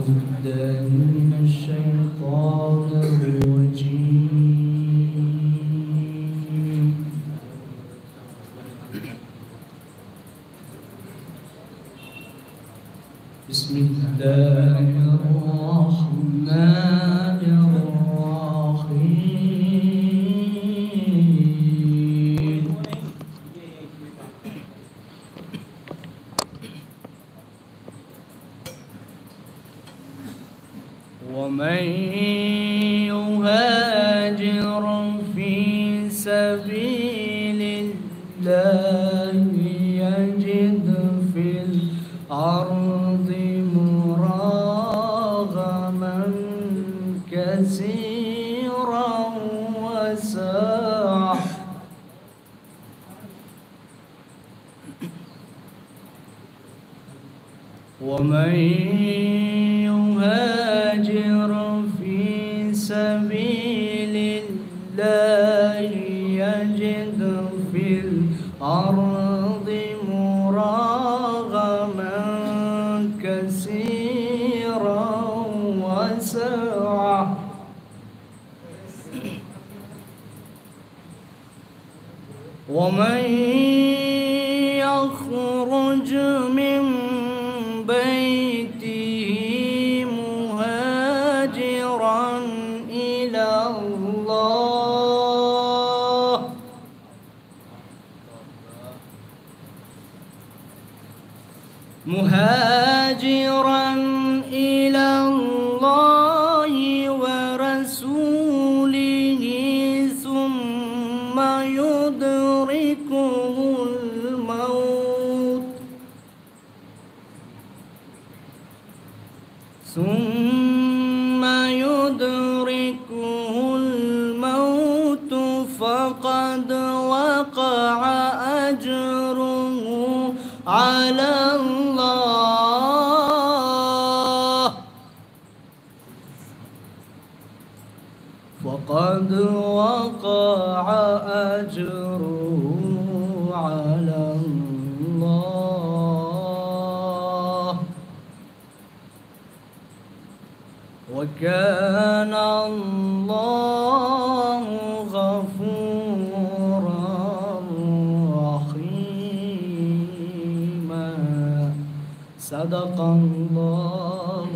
أعوذ بالله من وكان الله غفورا رحيما. صدق الله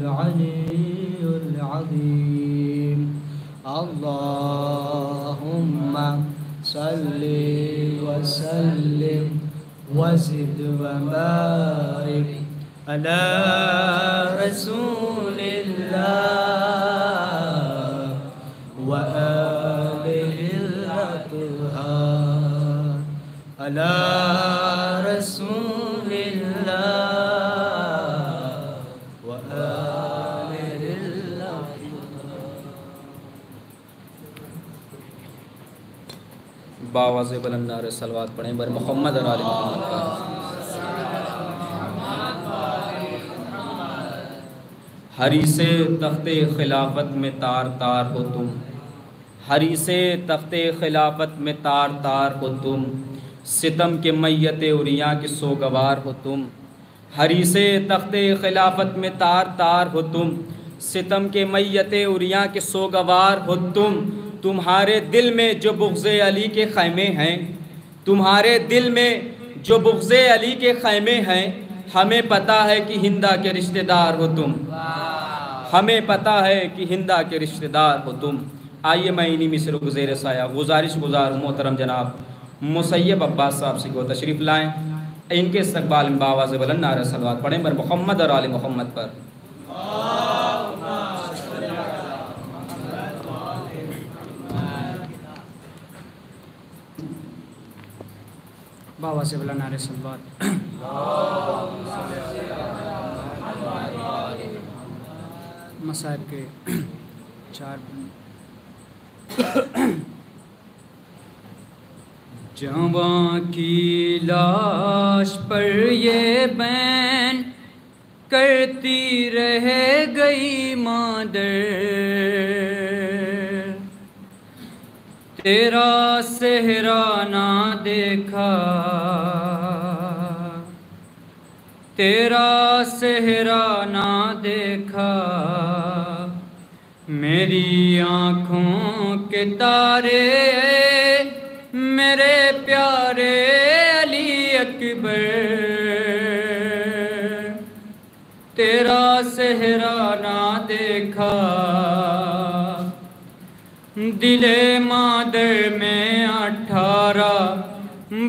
العلي العظيم. اللهم صل وسلم وزد وبارك على رسول على رسول الله وآله الأطهار باواز بلند نعرہ سلوات پڑھیں، بر محمد اور آل محمد پر حریث تخت خلافت میں تار تار ہو تم۔ حریث تخت خلافت میں تار تار ہو تم۔ ستم کے میت اریاں کے سوگوار ہو تم۔ حریث تخت خلافت میں تار تار ہو تم۔ ستم کے میت اریاں کے سوگوار ہو تم۔ تمہارے دل میں جو بغض علی کے خیمے ہیں۔ تمہارے دل میں جو بغض علی کے خیمے ہیں۔ ہمیں پتہ ہے کہ ہندا کے رشتہ دار ہو تم۔ ہمیں پتہ ہے کہ ہندا کے رشتہ دار ہو تم۔ آئیے میں انہی مصر گزیر سایہ، گزارش گزار محترم جناب۔ مسیب عباس صاحب سے کو تشریف لائیں۔ ان کے استقبال میں باواز بلند نعرہ صلوات پڑھیں بر محمد اور آل محمد پر۔ بابا سے بلا نعرہ صلوات۔ مصائب کے چار جواں کی لاش پر یہ بین کرتی رہ گئی مادر۔ تیرا صحرا نہ دیکھا۔ تیرا سہرا نہ دیکھا۔ میری آنکھوں کے تارے تیرا سہرا نہ دیکھا دل مادر میں اٹھارہ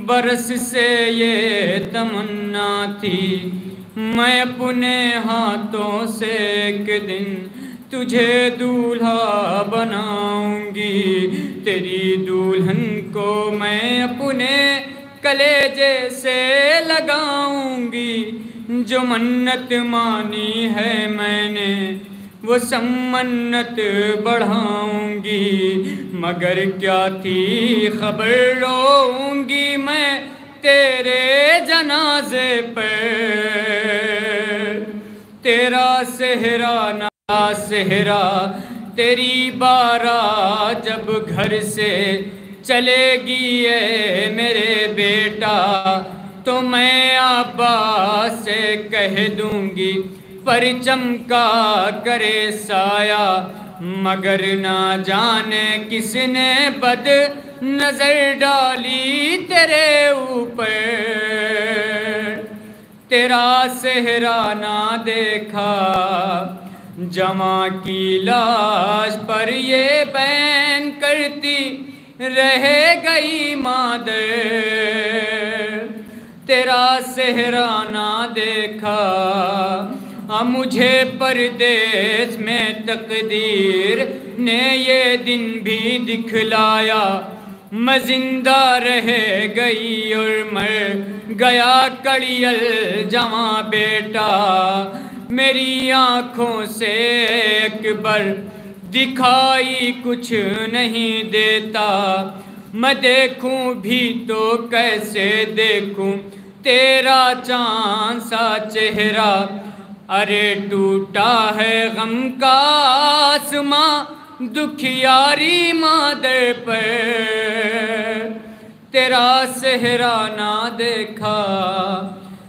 برس سے یہ تمنا تھی میں اپنے ہاتھوں سے ایک دن تجھے دولہا بناؤں گی تیری دولہن کو میں اپنے کلیجے سے لگاؤں گی جو منت مانی ہے میں نے، وہ سمنت بڑھاؤں گی۔ مگر کیا تھی خبر روؤں گی میں تیرے جنازے پر؟ تیرا سہرا نا سہرا تیری بارہ جب گھر سے چلے گی اے میرے بیٹا۔ تو میں آبا سے کہہ دوں گی، پرچم کا کرے سایہ۔ مگر نہ جانے کس نے بد نظر ڈالی تیرے اوپر۔ تیرا سہرا نہ دیکھا، جمع کی لاش پر یہ بین کرتی رہ گئی مادر۔ تیرا سہرا نہ دیکھا۔ مجھے پردیس میں تقدیر نے یہ دن بھی دکھلایا۔ میں زندہ رہ گئی اور مر گیا کڑیل جوان بیٹا۔ میری آنکھوں سے اکبر دکھائی کچھ نہیں دیتا۔ میں دیکھوں بھی تو کیسے دیکھوں؟ تیرا چاند سا چہرہ، ارے ٹوٹا ہے غم کا آسماں، دکھیاری مادر پر۔ تیرا سہرا نہ دیکھا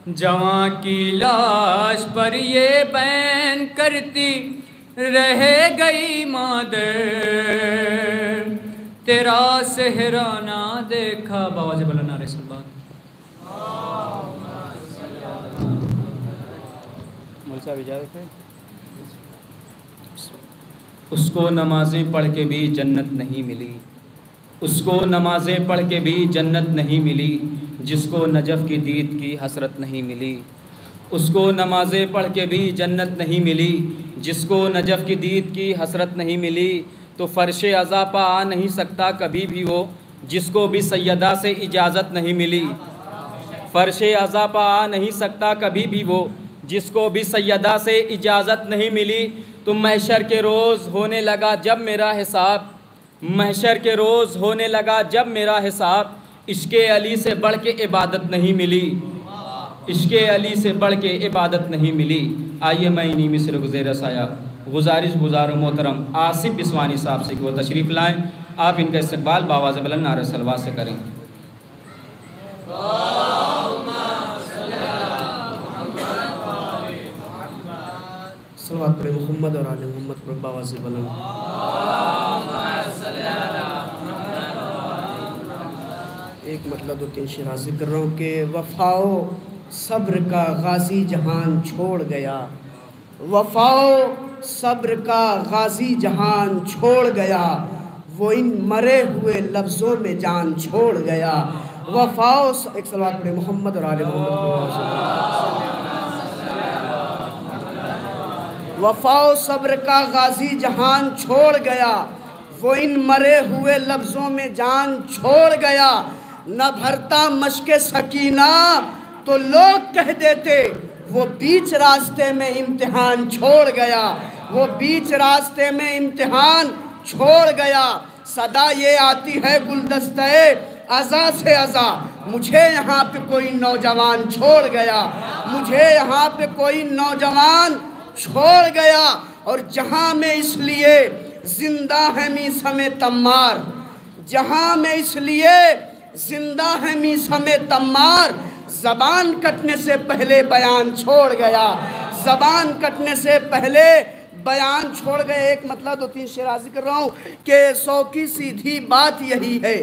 جوان کی لاش پر یہ بین کرتی رہ گئی مادر تیرا سہرا نہ دیکھا بابا جی صاحب اجازت ہے؟ اس کو نمازیں پڑھ کے بھی جنت نہیں ملی۔ اس کو نمازیں پڑھ کے بھی جنت نہیں ملی۔ جس کو نجف کی دید کی حسرت نہیں ملی۔ اس کو نمازیں پڑھ کے بھی جنت نہیں ملی۔ جس کو نجف کی دید کی حسرت نہیں ملی۔ تو فرش اضافہ آ نہیں سکتا کبھی بھی وہ، جس کو بھی سیدہ سے اجازت نہیں ملی۔ فرش اضافہ آ نہیں سکتا کبھی بھی وہ، جس کو بھی سیدہ سے اجازت نہیں ملی۔ تو محشر کے روز ہونے لگا جب میرا حساب۔ محشر کے روز ہونے لگا جب میرا حساب۔ عشق علی سے بڑھ کے عبادت نہیں ملی۔ عشق علی سے بڑھ کے عبادت نہیں ملی۔ آئیے میں انہی مصر گزیر سایہ۔ گزارش گزار محترم آصف بسوانی صاحب سے کہ وہ تشریف لائیں۔ آپ ان کا استقبال باواز بلند نعرہ سلوا سے کریں۔ صلوات پر محمد اور آل محمد پر باواز بلند۔ ایک مطلب دو تین شرح ذکر رہا ہوں کہ وفاؤ صبر کا غازی جہان چھوڑ گیا۔ وفاؤ صبر کا غازی جہان چھوڑ گیا۔ وہ ان مرے ہوئے لفظوں میں جان چھوڑ گیا۔ وفاؤ ایک صلوات پر محمد اور آل محمد وفا و صبر کا غازی جہان چھوڑ گیا۔ وہ ان مرے ہوئے لفظوں میں جان چھوڑ گیا۔ نہ بھرتا مشق سکینہ تو لوگ کہہ دیتے، وہ بیچ راستے میں امتحان چھوڑ گیا۔ وہ بیچ راستے میں امتحان چھوڑ گیا۔ صدا یہ آتی ہے گلدستہ ازا سے ازا مجھے یہاں پہ کوئی نوجوان چھوڑ گیا۔ مجھے یہاں پہ کوئی نوجوان چھوڑ گیا۔ اور جہاں میں اس لیے زندہ ہے میسم تمار۔ جہاں میں اس لیے زندہ ہے میسم تمار۔ زبان کٹنے سے پہلے بیان چھوڑ گیا۔ زبان کٹنے سے پہلے بیان چھوڑ گئے۔ ایک مطلب دو تین شعر کر رہا ہوں کہ سو کی سیدھی بات یہی ہے،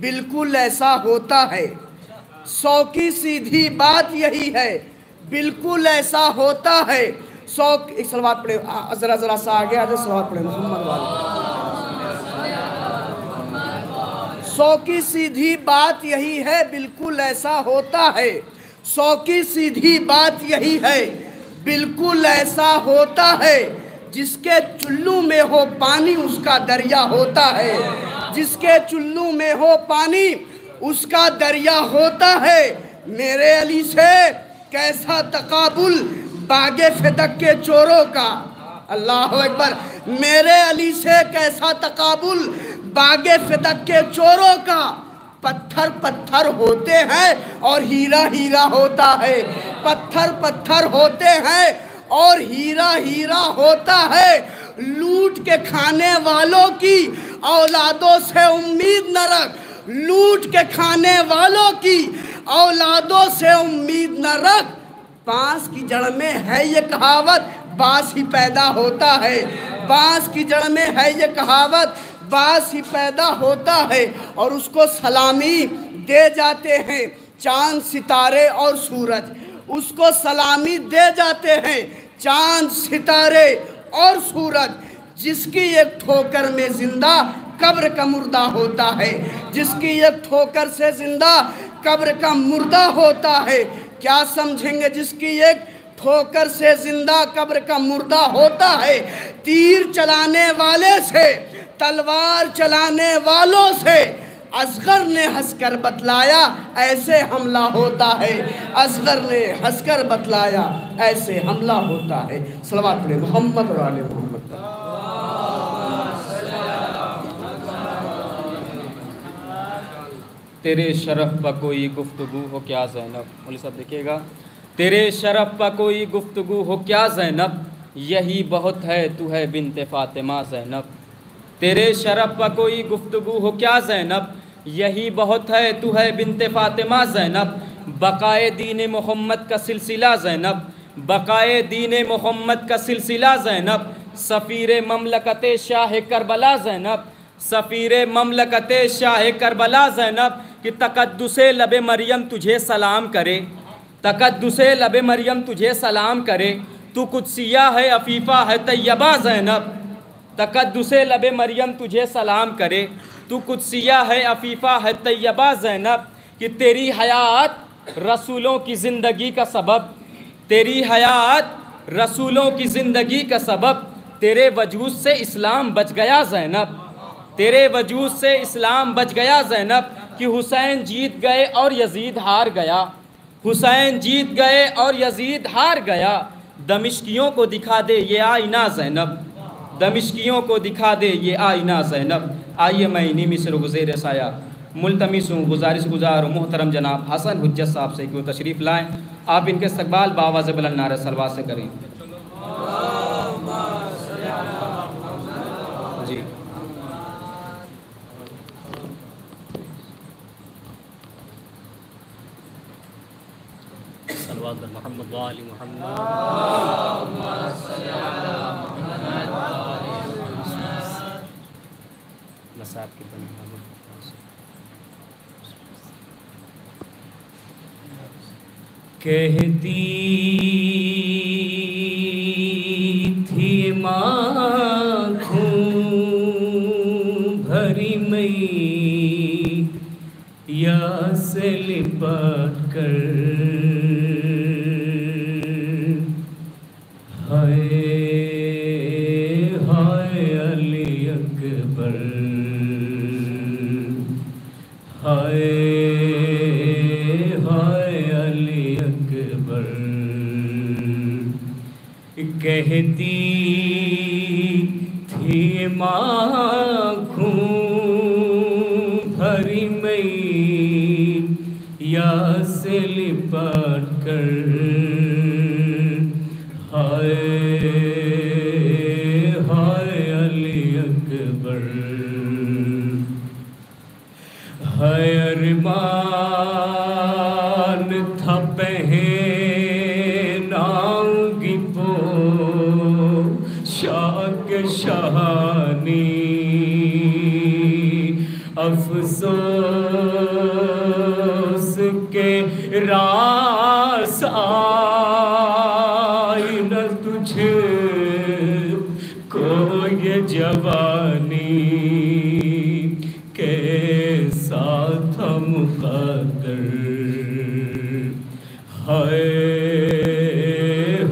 بالکل ایسا ہوتا ہے۔ سو کی سیدھی بات یہی ہے، بالکل ایسا ہوتا ہے۔ سو ایک سلوات پڑھے ذرا ذرا سا آگے آجے سلوات پڑھے محمد والے سو کی سیدھی بات یہی ہے، بالکل ایسا ہوتا ہے۔ سو کی سیدھی بات یہی ہے، بالکل ایسا ہوتا ہے۔ جس کے چلو میں ہو پانی اس کا دریا ہوتا ہے۔ جس کے چلو میں ہو پانی اس کا دریا ہوتا ہے۔ میرے علی سے کیسا تقابل باغ فدق کے چوروں کا۔ اللہ اکبر، میرے علی سے کیسا تقابل باغ فدق کے چوروں کا۔ پتھر پتھر ہوتے ہیں اور ہیرا ہیرا ہوتا ہے۔ پتھر پتھر ہوتے ہیں اور ہیرا ہیرا ہوتا ہے لوٹ کے کھانے والوں کی اولادوں سے امید نہ رکھ، لوٹ کے کھانے والوں کی اولادوں سے امید نہ رکھ۔ بانس کی جڑ میں ہے یہ کہاوت باس ہی پیدا ہوتا ہے۔ بانس کی جڑ میں ہے یہ کہاوت باس ہی پیدا ہوتا ہے۔ اور اس کو سلامی دے جاتے ہیں، چاند ستارے اور سورج۔ اس کو سلامی دے جاتے ہیں۔ چاند، ستارے اور سورج، جس کی ایک ٹھوکر میں زندہ قبر کا مردہ ہوتا ہے۔ جس کی ایک ٹھوکر سے زندہ قبر کا مردہ ہوتا ہے۔ کیا سمجھیں گے؟ جس کی ایک ٹھوکر سے زندہ قبر کا مردہ ہوتا ہے۔ تیر چلانے والے سے، تلوار چلانے والوں سے اصغر نے ہنس کر بتلایا، ایسے حملہ ہوتا ہے۔ اصغر نے ہنس کر بتلایا، ایسے حملہ ہوتا ہے۔ صلوات پڑھے محمد اور آل محمد۔ تیرے شرف پہ کوئی گفتگو ہو کیا زینب؟ مولوی صاحب دیکھیے گا۔ تیرے شرف پہ کوئی گفتگو ہو کیا زینب؟ یہی بہت ہے، تو ہے بنت فاطمہ زینب۔ تیرے شرف پہ کوئی گفتگو ہو کیا زینب؟ یہی بہت ہے، تو ہے بنت فاطمہ زینب۔ بقائے دین محمد کا سلسلہ زینب۔ بقائے دین محمد کا سلسلہ زینب۔ سفیر مملکت شاہ کربلا زینب۔ سفیر مملکت شاہ کربلا زینب کہ تقدس لب مریم تجھے سلام کرے۔ تقدس لب مریم تجھے سلام کرے۔ تو قدسیہ ہے، عفیفہ ہے، طیبہ زینب۔ تقدس لب مریم تجھے سلام کرے۔ تو قدسیہ ہے، عفیفہ ہے، طیبہ زینب، کہ تیری حیات رسولوں کی زندگی کا سبب، تیری حیات رسولوں کی زندگی کا سبب، تیرے وجود سے اسلام بچ گیا زینب، تیرے وجود سے اسلام بچ گیا زینب، کہ حسین جیت گئے اور یزید ہار گیا، حسین جیت گئے اور یزید ہار گیا، دمشقیوں کو دکھا دے یہ آئینہ زینب، دمشقیوں کو دکھا دے یہ آئینہ زینب۔ آئیے میں انہی میں سے گزیر سایہ ملتمس ہوں گزارش گزار محترم جناب حسن حجت صاحب سے کہ وہ تشریف لائیں۔ آپ ان کے استقبال باواز بلند نعرہ سلوات سے کریں۔ جی۔ محمد محمد۔ نصاب کی بنی کہتی تھی ماں خون بھری مئی یا سے لپٹ کر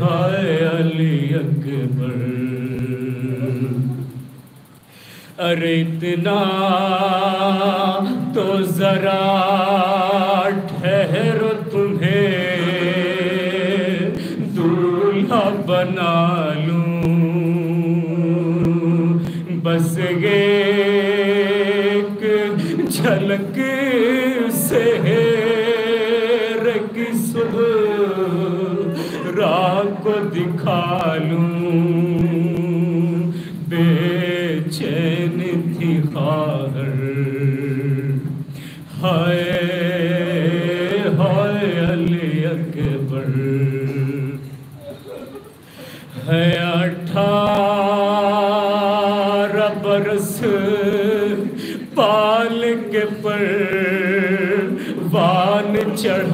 ہائے علی اکبر۔ ارے اتنا تو ذرا volunteer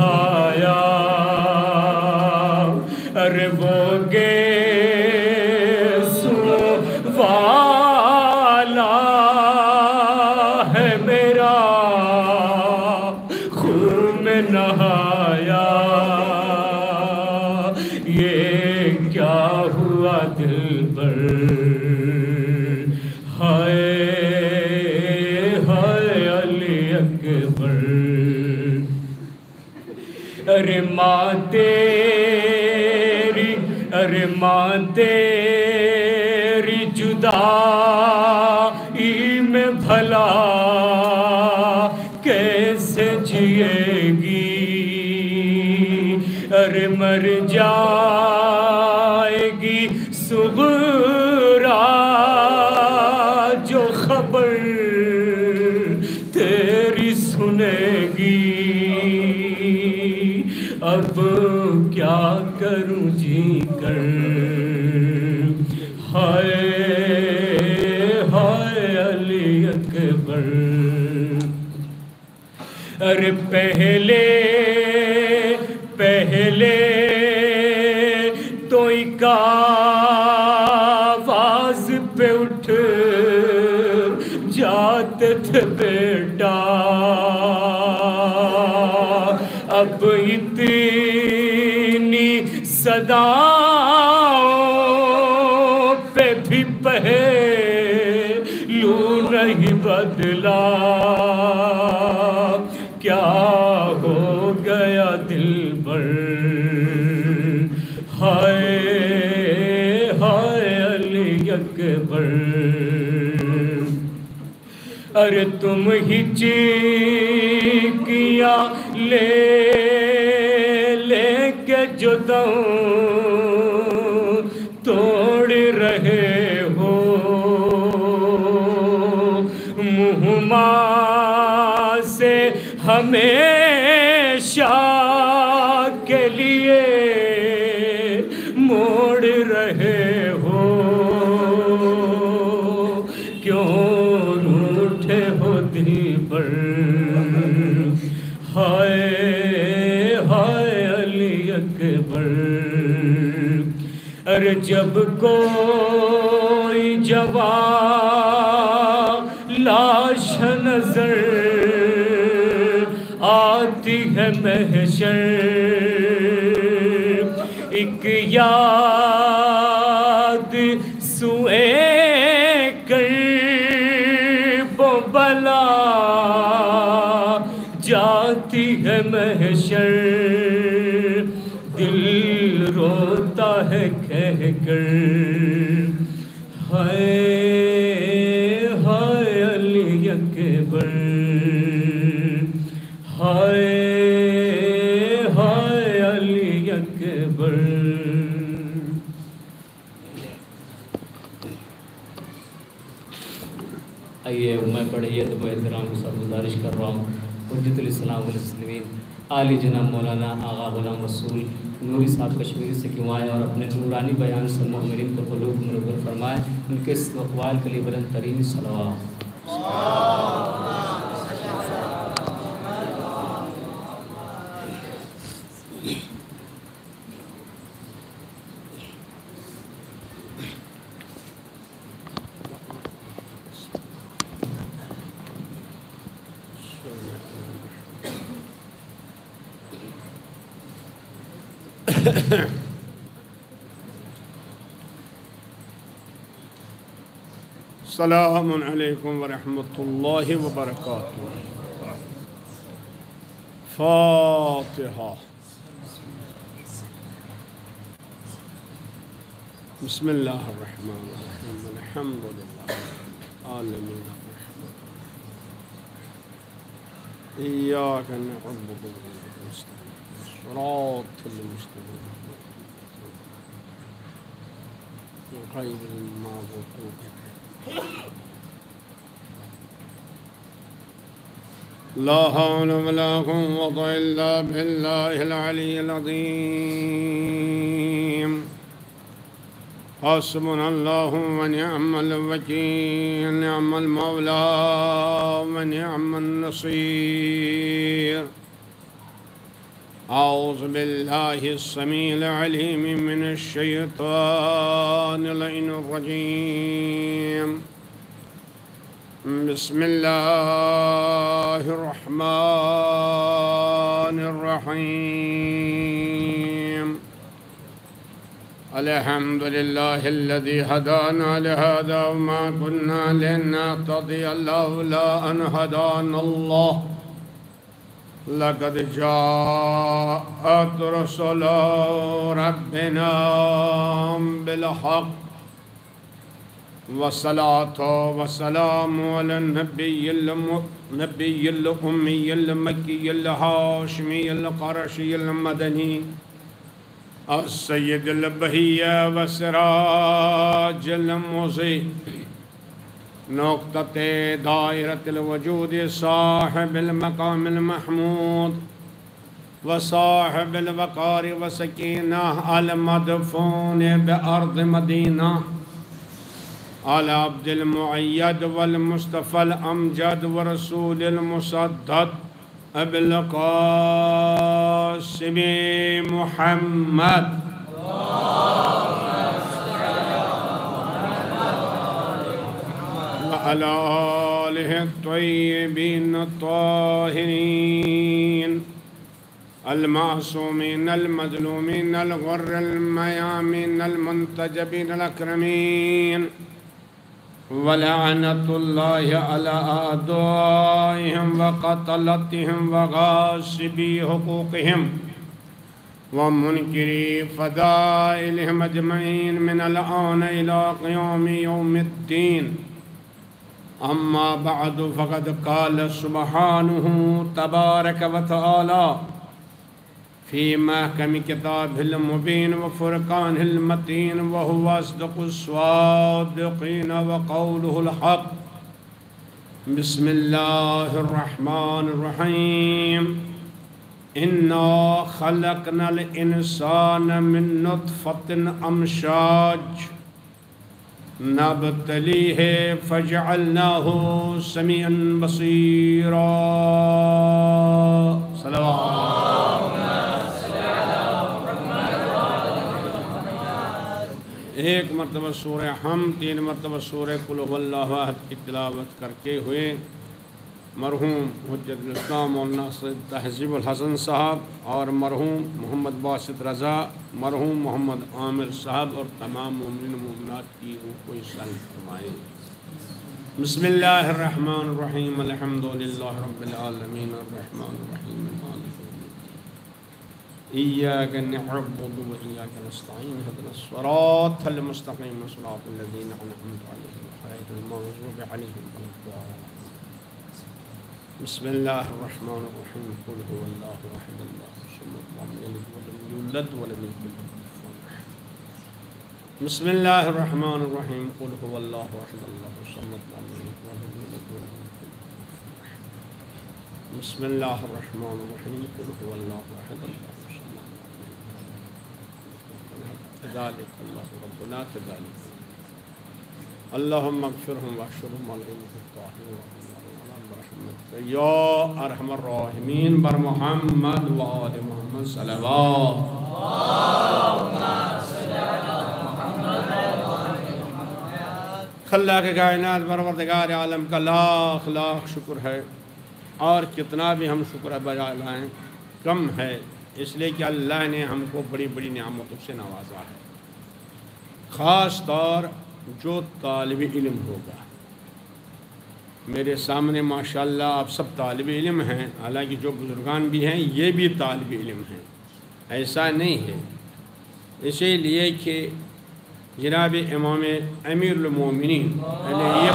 پہلے پہلے تو ایک آواز پہ اٹھ جاتے تھے بیٹا۔ اب اتنی صداؤں پہ بھی پہلو نہیں بدلا۔ تم ہی چیکیا لے جب کوئی جوان لاش نظر آتی ہے محشر ایک یاد ہائے ہائے علی اکبر ہائے ہائے علی اکبر آئیے میں پڑھیے تو میں احترام کے ساتھ گزارش کر رہا ہوں. حجت الاسلام والمسلمین، عالی جناب مولانا آغا غلام رسول نوری صاحب کشمیری سے کیوں آئے اور اپنے نورانی بیان سے مؤمنین کو قلوب منور فرمائے، ان کے اس اقوال کے لیے بلند ترین صلوات۔ السلام عليكم ورحمة الله وبركاته. فاتحة بسم الله الرحمن الرحيم. الحمد لله العالمين. إياك نعبد وإياك نستعين صراط المستقيم. غير المغضوب لا حول ولا قوة إلا بالله العلي العظيم. حسبنا الله ونعم الوكيل، نعم المولى ونعم النصير. أعوذ بالله السميع العليم من الشيطان اللعين الرجيم. بسم الله الرحمن الرحيم. الحمد لله الذي هدانا لهذا وما كنا لنهتدي. لولا أن هدانا الله. لقد جاءت رسل ربنا بالحق والصلاة والسلام على النبي النبي الأمي المكي الهاشمي القرشي المدني، السيد البهية والسراج المضيء نقطة دائرة الوجود صاحب المقام المحمود وصاحب الوقار وسكينة المدفون بأرض مدينة على عبد المعيد والمصطفى الأمجد ورسول المصدد أبي القاسم محمد. وعلى آله الطيبين الطاهرين المعصومين المظلومين الغر الميامين المنتجبين الأكرمين ولعنة الله على أعدائهم وقتلتهم وغاصبي حقوقهم ومنكري فضائلهم أجمعين من الآن إلى قيام يوم الدين أما بعد، فقد قال سبحانه تبارك وتعالى في محكم كتابه المبين وفرقانه المتين، وهو أصدق الصادقين وقوله الحق. بسم الله الرحمن الرحيم. إنا خلقنا الإنسان من نطفة أمشاج. نبتليه فجعلناه سميعا بصيرا. صلوات ایک مرتبہ سورہ ہم تین مرتبہ سورہ قل هو اللہ احد کی تلاوت کر کے ہوئے مرحوم حجت الاسلام مولانا سید تہذیب الحسن صاحب اور مرحوم محمد باسط رضا، مرحوم محمد عامر صاحب اور تمام مومن مومنات کی روح کو سلام فرمائیں بسم اللہ الرحمن الرحیم الحمد للہ رب العالمین الرحمن الرحیم إياك نعبد وإياك نستعين اهدنا الصراط المستقيم صراط الذين أنعمت عليهم غير المغضوب عليهم ولا الضالين بسم الله الرحمن الرحيم. قل هو الله أحد. الله الصمد لم يلد ولم يولد ولم يكن له كفوا بسم الله الرحمن الرحيم. قل هو الله أحد. الله الصمد لم يلد ولم يولد ولم يكن له بسم الله الرحمن الرحيم. قل هو الله أحد. الله كذلك الله ربنا كذلك. اللهم اغفرهم واحشرهم الطاهرين برحمتك يا ارحم الراحمين بر محمد وآل محمد صلوات خلا کے کائنات، پروردگار عالم کا لاکھ لاکھ شکر ہے، اور کتنا بھی ہم شکر بجا لائیں، کم ہے۔ اس لیے کہ اللہ نے ہم کو بڑی بڑی نعمتوں سے نوازا ہے۔ خاص طور جو طالب علم ہوگا۔ میرے سامنے ماشاءاللہ آپ سب طالب علم ہیں، حالانکہ جو بزرگان بھی ہیں، یہ بھی طالب علم ہیں۔ ایسا نہیں ہے۔ اسی لیے کہ جناب امام امیر المومنین علیہ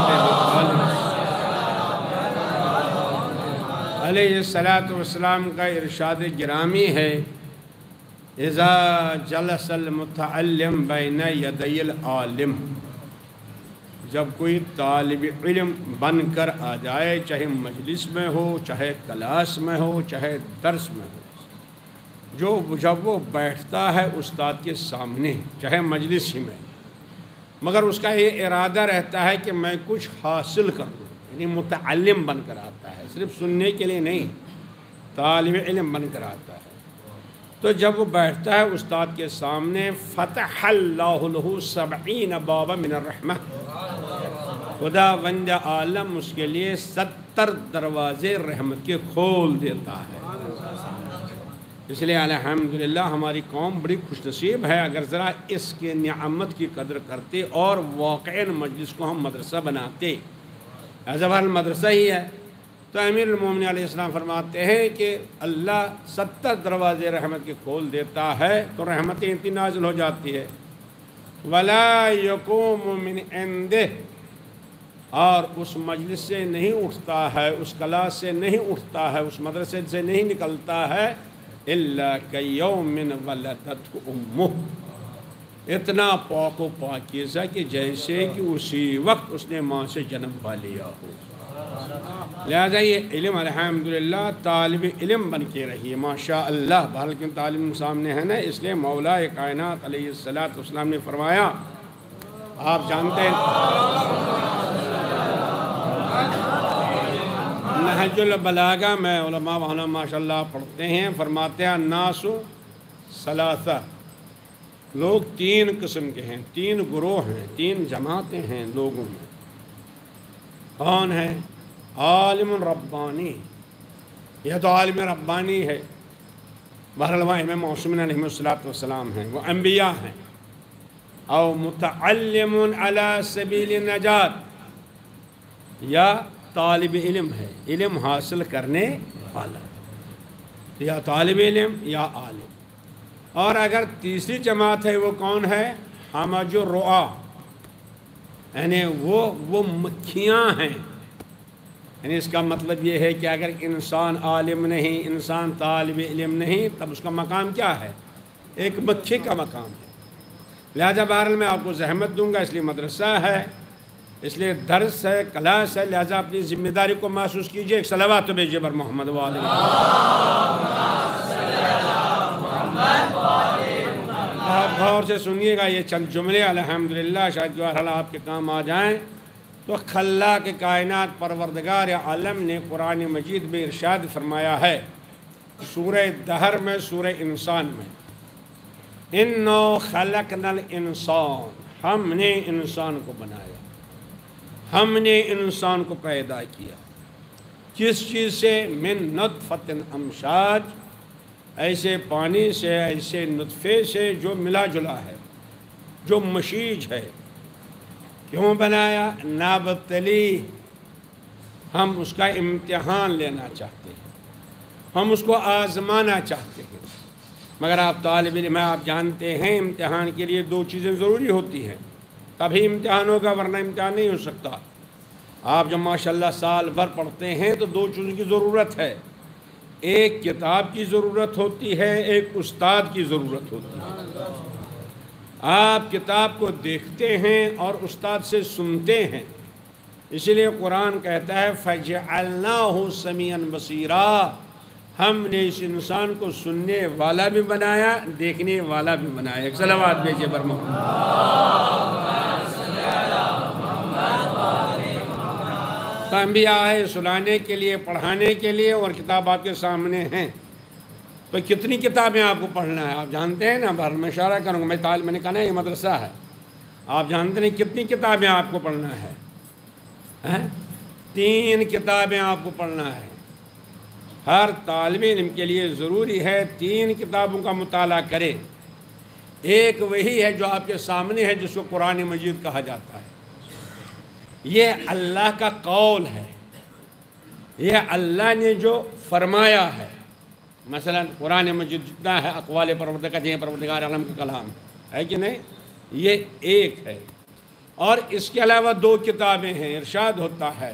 علیہ السلاۃ والسلام کا ارشاد گرامی ہے، اذا جلس المتعلم بین یدی العالم۔ جب کوئی طالب علم بن کر آ جائے، چاہے مجلس میں ہو، چاہے کلاس میں ہو، چاہے درس میں ہو، جو جب وہ بیٹھتا ہے استاد کے سامنے، چاہے مجلس ہی میں، مگر اس کا یہ ارادہ رہتا ہے کہ میں کچھ حاصل کر دوں یعنی متعلم بن کر آتا ہے، صرف سننے کے لیے نہیں، طالب علم بن کر آتا ہے۔ تو جب وہ بیٹھتا ہے استاد کے سامنے، فتح اللہ له سبعین بابا من الرحمہ۔ خدا وند عالم اس کے لیے ستر دروازے رحمت کے کھول دیتا ہے۔ اس لیے الحمدللہ ہماری قوم بڑی خوش نصیب ہے۔ اگر ذرا اس کے نعمت کی قدر کرتے اور واقع مجلس کو ہم مدرسہ بناتے۔ ایزبال مدرسہ ہی ہے۔ تو امیر المومن علیہ السلام فرماتے ہیں کہ اللہ ستر دروازے رحمت کے کھول دیتا ہے تو رحمتیں اتنی نازل ہو جاتی ہے۔ ولا یقوم من عنده۔ اور اس مجلس سے نہیں اٹھتا ہے، اس کلاس سے نہیں اٹھتا ہے، اس مدرسے سے نہیں نکلتا ہے۔ اللہ کیوم ولدت امہ اتنا پاک و پاکیزہ کہ جیسے کہ اسی وقت اس نے ماں سے جنم پا لیا ہو۔ لہذا یہ علم، الحمدللہ، طالب علم بن کے رہی ماشاء اللہ بھارت تعلیم سامنے ہے نا؟ اس لیے مولا کائنات علیہ السلاۃ والسلام نے فرمایا، آپ جانتے ہیں، نہج البلاغہ میں علماء وہاں ماشاء اللہ پڑھتے ہیں، فرماتے ہیں ناسو ثلاثہ۔ لوگ تین قسم کے ہیں، تین گروہ ہیں، تین جماعتیں ہیں لوگوں میں۔ کون ہے؟ عالم ربانی، یہ تو عالم ربانی ہے۔ بہرحال موسم علیہ السلاۃ والسلام ہیں، وہ انبیاء ہیں۔ او متعلم علی سبیل نجات یا طالب علم ہے، علم حاصل کرنے والا۔ یا طالب علم یا عالم۔ اور اگر تیسری جماعت ہے، وہ کون ہے؟ ہم جو رعا یعنی وہ وہ مکھیاں ہیں۔ یعنی اس کا مطلب یہ ہے کہ اگر انسان عالم نہیں، انسان طالب علم نہیں، تب اس کا مقام کیا ہے؟ ایک مکھی کا مقام ہے۔ لہذا بہرحال میں آپ کو زحمت دوں گا، اس لیے مدرسہ ہے، اس لیے درس ہے، کلاس ہے، لہذا اپنی ذمہ داری کو محسوس کیجیے، ایک صلوات تو بھیجیے بر محمد والد آپ غور سے سنیے گا، یہ چند جملے، الحمدللہ، شاید جو حال آپ کے کام آ جائیں۔ تو خلا کے کائنات پروردگار عالم نے قرآن مجید میں ارشاد فرمایا ہے، سورہ دہر میں، سورہ انسان میں۔ انو خلق نل انسان ہم نے انسان کو بنایا۔ ہم نے انسان کو پیدا کیا۔ کس چیز سے؟ من نطفت امشاج ایسے پانی سے، ایسے نطفے سے جو ملا جلا ہے، جو مشیج ہے۔ کیوں بنایا؟ نابتلی ہم اس کا امتحان لینا چاہتے ہیں۔ ہم اس کو آزمانا چاہتے ہیں۔ مگر آپ طالب علم، آپ جانتے ہیں، امتحان کے لیے دو چیزیں ضروری ہوتی ہیں۔ تبھی امتحان ہوگا، ورنہ امتحان نہیں ہو سکتا۔ آپ جب ماشاءاللہ سال بھر پڑھتے ہیں، تو دو چیزوں کی ضرورت ہے۔ ایک کتاب کی ضرورت ہوتی ہے، ایک استاد کی ضرورت ہوتی ہے۔ آپ کتاب کو دیکھتے ہیں اور استاد سے سنتے ہیں۔ اسی لیے قرآن کہتا ہے، فَجْعَلْنَاهُ سَمِيًا بَصِيرًا۔ ہم نے اس انسان کو سننے والا بھی بنایا، دیکھنے والا بھی بنایا۔ ایک صلوات بھیجے بر تو انبیاء ہے، سنانے کے لیے، پڑھانے کے لیے اور کتاب آپ کے سامنے ہیں۔ تو کتنی کتابیں آپ کو پڑھنا ہے؟ آپ جانتے ہیں نا بھر میں اشارہ کروں گا، میں طالب میں نے کہا نا، یہ مدرسہ ہے۔ آپ جانتے ہیں کتنی کتابیں آپ کو پڑھنا ہے؟ تین کتابیں آپ کو پڑھنا ہے۔ ہر طالب علم کے لیے ضروری ہے تین کتابوں کا مطالعہ کرے۔ ایک وہی ہے جو آپ کے سامنے ہے، جس کو قرآن مجید کہا جاتا ہے۔ یہ اللہ کا قول ہے۔ یہ اللہ نے جو فرمایا ہے۔ مثلا قرآن مجید جتنا ہے، اقوال پروردگار ہیں پروردگار عالم کا کلام، ہے کہ نہیں؟ یہ ایک ہے۔ اور اس کے علاوہ دو کتابیں ہیں، ارشاد ہوتا ہے،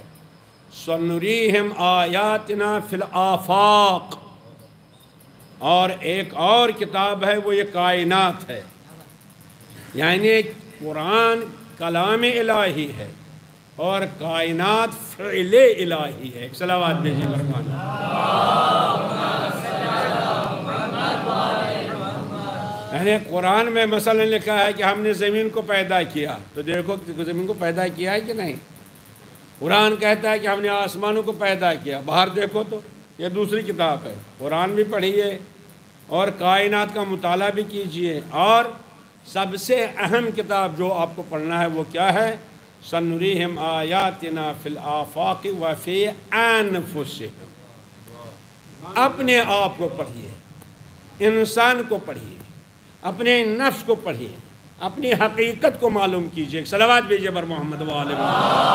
سنریہم آیاتنا فی الآفاق۔ اور ایک اور کتاب ہے، وہ یہ کائنات ہے۔ یعنی قرآن کلام الہی ہے اور کائنات فعل الہی ہے۔ ایک صلوات بھیجیے برمان یعنی قرآن میں مثلا لکھا ہے کہ ہم نے زمین کو پیدا کیا، تو دیکھو کہ زمین کو پیدا کیا ہے کہ نہیں؟ قرآن کہتا ہے کہ ہم نے آسمانوں کو پیدا کیا، باہر دیکھو تو یہ دوسری کتاب ہے۔ قرآن بھی پڑھیے اور کائنات کا مطالعہ بھی کیجیے۔ اور سب سے اہم کتاب جو آپ کو پڑھنا ہے وہ کیا ہے؟ سنریہم آیاتنا فی الآفاق و فی انفسہم۔ اپنے آپ کو پڑھیے، انسان کو پڑھیے۔ اپنے نفس کو پڑھیے، اپنی حقیقت کو معلوم کیجیے صلوات بھیجیے بر محمد و آل محمد۔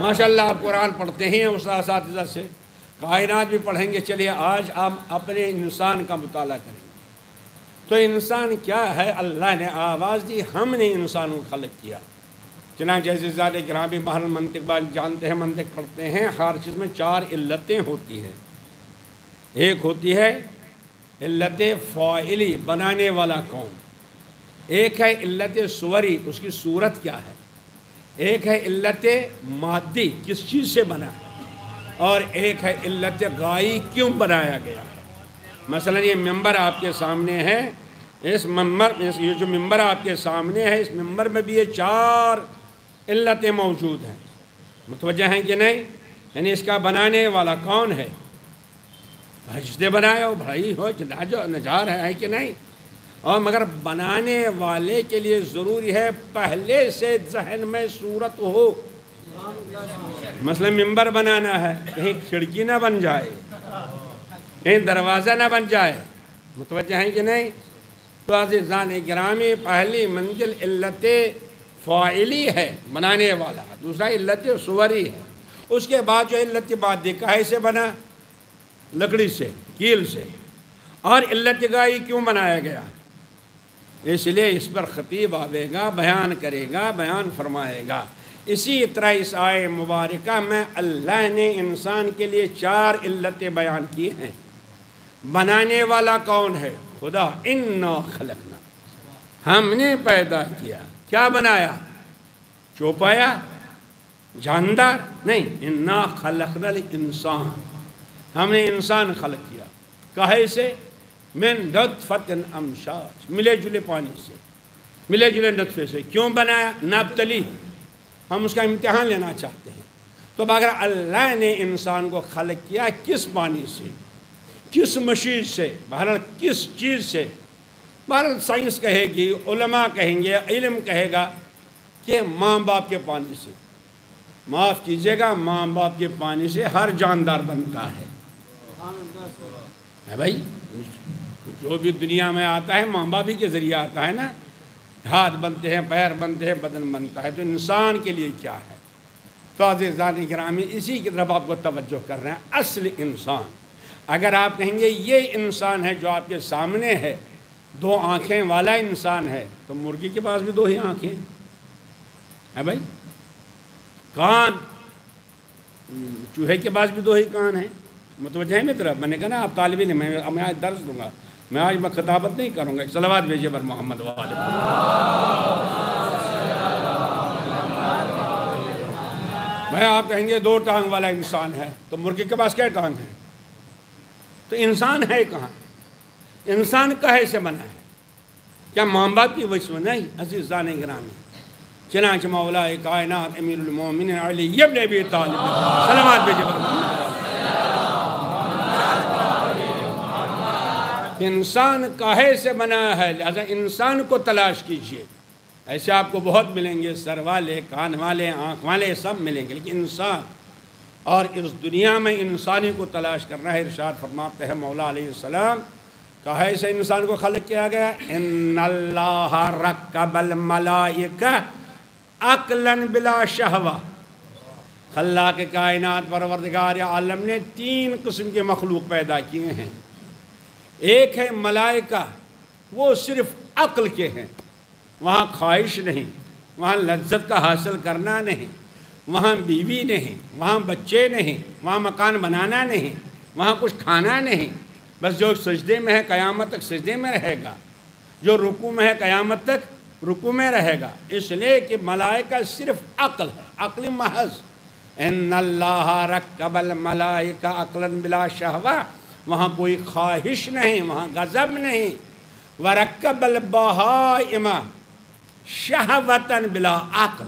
ماشاء اللہ آپ قرآن پڑھتے ہیں اساتذہ سے۔ کائنات بھی پڑھیں گے۔ چلیے، آج ہم اپنے انسان کا مطالعہ کریں گے۔ تو انسان کیا ہے؟ اللہ نے آواز دی، ہم نے انسان کو خلق کیا۔ چنانچہ جیسے زیادہ گرامی محل منطق بال جانتے ہیں، منطق پڑھتے ہیں۔ ہر چیز میں چار علتیں ہوتی ہیں۔ ایک ہوتی ہے علت فائلی بنانے والا قوم۔ ایک ہے علت سوری، اس کی صورت کیا ہے؟ ایک ہے علت مادی، کس چیز سے بنا؟ ہے اور ایک ہے علت غائی، کیوں بنایا گیا؟ ہے مثلا یہ ممبر آپ کے سامنے ہے۔ اس ممبر یہ جو ممبر آپ کے سامنے ہے، اس ممبر میں بھی یہ چار علتیں موجود ہیں۔ متوجہ ہیں کہ نہیں؟ یعنی اس کا بنانے والا کون ہے؟ جس نے بنایا ہو بھائی ہو جو نجار ہے کہ نہیں؟ اور مگر بنانے والے کے لیے ضروری ہے پہلے سے ذہن میں صورت ہو۔ مثلا ممبر بنانا ہے، کہیں کھڑکی نہ بن جائے، کہیں دروازہ نہ بن جائے، متوجہ ہیں کہ نہیں؟ تو عزیزان گرامی، پہلی منزل علت فائلی ہے، بنانے والا، دوسرا علت سوری ہے۔ اس کے بعد جو علت بات کاہے سے بنا۔ لکڑی سے، کیل سے۔ اور علت گائی کیوں بنایا گیا؟ اس لیے اس پر خطیب آوے گا، بیان کرے گا، بیان فرمائے گا۔ اسی طرح اس آئے مبارکہ میں اللہ نے انسان کے لیے چار علتیں بیان کی ہیں۔ بنانے والا کون ہے؟ خدا، انا خلقنا۔ ہم نے پیدا کیا۔ کیا بنایا؟ چوپایا؟ جاندار؟ نہیں، انا خلقنا الانسان۔ ہم نے انسان خلق کیا۔ کہے سے؟ من نطفت امشاج۔ ملے جلے پانی سے۔ ملے جلے نطفے سے۔ کیوں بنایا؟ نبتلی ہم اس کا امتحان لینا چاہتے ہیں۔ تو اگر اللہ نے انسان کو خلق کیا کس پانی سے؟ کس مشین سے؟ بہرحال کس چیز سے؟ بہرحال سائنس کہے گی، علماء کہیں گے، علم کہے گا کہ ماں باپ کے پانی سے۔ معاف کیجیے گا، ماں باپ کے پانی سے ہر جاندار بنتا ہے۔ ہے بھائی؟ جو بھی دنیا میں آتا ہے، ماں باپ ہی کے ذریعے آتا ہے نا۔ ہاتھ بنتے ہیں، پیر بنتے ہیں، بدن بنتا ہے۔ تو انسان کے لیے کیا ہے؟ تو عزیزان گرامی اسی کی طرف آپ کو توجہ کر رہے ہیں۔ اصل انسان۔ اگر آپ کہیں گے یہ انسان ہے جو آپ کے سامنے ہے، دو آنکھیں والا انسان ہے، تو مرغی کے پاس بھی دو ہی آنکھیں۔ ہے بھائی؟ کان۔ چوہے کے پاس بھی دو ہی کان ہیں۔ متوجہ ہے میرا میں نے کہا نا، آپ طالب علم میں میں آج درس دوں گا۔ میں آج میں خطابت نہیں کروں گا۔ سلوات بھیجیے بر محمد والے میں آپ کہیں گے دو ٹانگ والا انسان ہے، تو مرغی کے پاس کیا ٹانگ ہے؟ تو انسان ہے کہاں؟ انسان کہے سے بنا ہے؟ کیا ماں باپ کی وجہ نہیں عزیزان گرامی۔ چنانچہ مولا کائنات امیر المومن علی ابن ابی طالب۔ سلامات بھیجیے بر محمد۔ انسان کاہے سے بنا ہے، لہذا انسان کو تلاش کیجیے۔ ایسے آپ کو بہت ملیں گے، سر والے، کان والے، آنکھ والے، سب ملیں گے، لیکن انسان۔ اور اس دنیا میں انسانی کو تلاش کرنا ہے، ارشاد فرماتے ہیں مولا علیہ السلام۔ کہا اسے انسان کو خلق کیا گیا؟ ان اللہ رکب الملائکہ عقلاً بلا شہوہ۔ اللہ کے کائنات، پروردگار عالم نے تین قسم کے مخلوق پیدا کیے ہیں۔ ایک ہے ملائکہ، وہ صرف عقل کے ہیں۔ وہاں خواہش نہیں، وہاں لذت کا حاصل کرنا نہیں، وہاں بیوی نہیں، وہاں بچے نہیں، وہاں مکان بنانا نہیں، وہاں کچھ کھانا نہیں۔ بس جو سجدے میں ہے، قیامت تک سجدے میں رہے گا۔ جو رکو میں ہے، قیامت تک رکو میں رہے گا۔ اس لیے کہ ملائکہ صرف عقل ہے، عقل محض۔ ان اللہ رکب الملائکہ عقلاً بلا شہوہ۔ وہاں کوئی خواہش نہیں، وہاں غضب نہیں۔ ورکب البہائم شہوتاً بلا عقل۔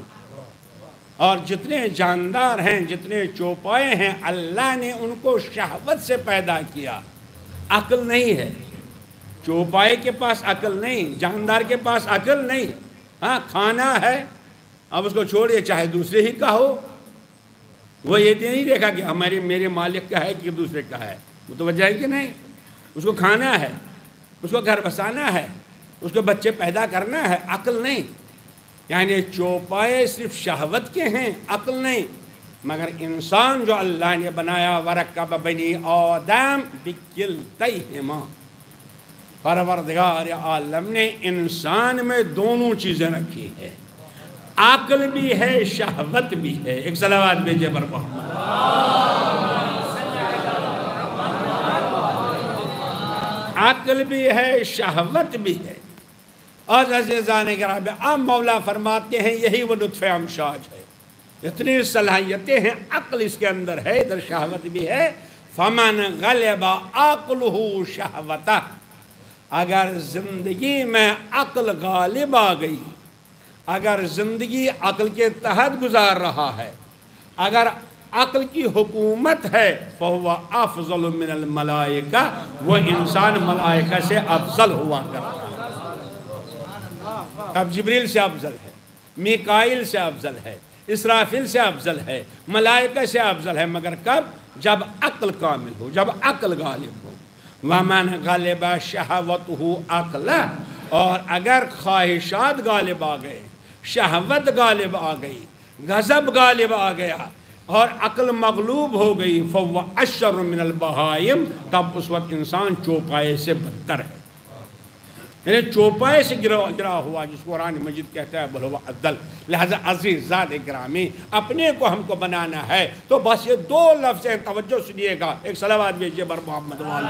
اور جتنے جاندار ہیں، جتنے چوپائے ہیں، اللہ نے ان کو شہوت سے پیدا کیا۔ عقل نہیں ہے۔ چوپائے کے پاس عقل نہیں، جاندار کے پاس عقل نہیں۔ ہاں کھانا ہے۔ اب اس کو چھوڑیے، چاہے دوسرے ہی کا ہو وہ یہ نہیں دیکھا کہ ہمارے، میرے مالک کا ہے کہ دوسرے کا ہے۔ وہ تو ہے کہ نہیں؟ اس کو کھانا ہے، اس کو گھر بسانا ہے، اس کو بچے پیدا کرنا ہے، عقل نہیں۔ یعنی چوپائے صرف شہوت کے ہیں، عقل نہیں۔ مگر انسان جو اللہ نے بنایا، ورکب بنی آدم بکلتیہما۔ پروردگار عالم نے انسان میں دونوں چیزیں رکھی ہے عقل بھی ہے، شہوت بھی ہے۔ ایک صلوات بھیجے پر محمد۔ عقل بھی ہے، شہوت بھی ہے۔ اور عزیزان گرامی اب مولا فرماتے ہیں، یہی وہ لطف امشاج ہے۔ اتنی صلاحیتیں ہیں، عقل اس کے اندر ہے، ادھر شہوت بھی ہے۔ فمن غلب عقلہ شہوتہ اگر زندگی میں عقل غالب آ گئی، اگر زندگی عقل کے تحت گزار رہا ہے، اگر عقل کی حکومت ہے، فہو افضل من الملائکہ، وہ انسان ملائکہ سے افضل ہوا کرتا ہے۔ اب جبریل سے افضل ہے، میکائل سے افضل ہے، اسرافیل سے افضل ہے، ملائکہ سے افضل ہے، مگر کب؟ جب عقل کامل ہو، جب عقل غالب ہو۔ وَمَنْ غَلِبَ شَهَوَتُهُ عَقْلَ اور اگر خواہشات غالب آ گئے، شہوت غالب آ گئی، غضب غالب آ گیا اور عقل مغلوب ہو گئی فَوَّ أَشَّرُ مِنَ الْبَهَائِمْ تب اس وقت انسان چوپائے سے بدتر ہے۔ یعنی چوپائے سے گرا گرا ہوا، جس کو قرآن مجید کہتا ہے بلوا عدل لہذا عزیز زاد گرامی، اپنے کو ہم کو بنانا ہے۔ تو بس یہ دو لفظ ہیں، توجہ سنیے گا۔ ایک صلوات بھیجیے بر محمد والی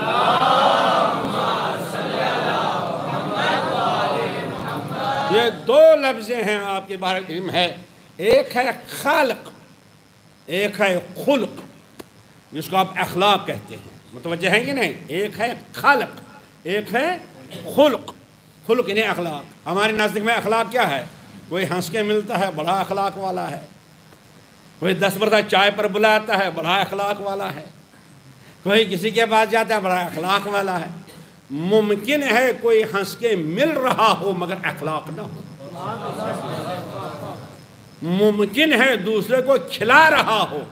یہ دو لفظیں ہیں آپ کے بارے علم ہے ایک ہے خالق۔ ایک ہے خلق، جس کو آپ اخلاق کہتے ہیں۔ متوجہ ہیں کہ نہیں؟ ایک ہے خالق، ایک ہے خلق۔ خلق انہیں اخلاق۔ ہمارے نزدیک میں اخلاق کیا ہے؟ کوئی ہنس کے ملتا ہے، بڑا اخلاق والا ہے۔ کوئی دس مرتبہ چائے پر بلاتا ہے، بڑا اخلاق والا ہے۔ کوئی کسی کے پاس جاتا ہے، بڑا اخلاق والا ہے۔ ممکن ہے کوئی ہنس کے مل رہا ہو، مگر اخلاق نہ ہو۔ ممکن ہے دوسرے کو کھلا رہا ہو،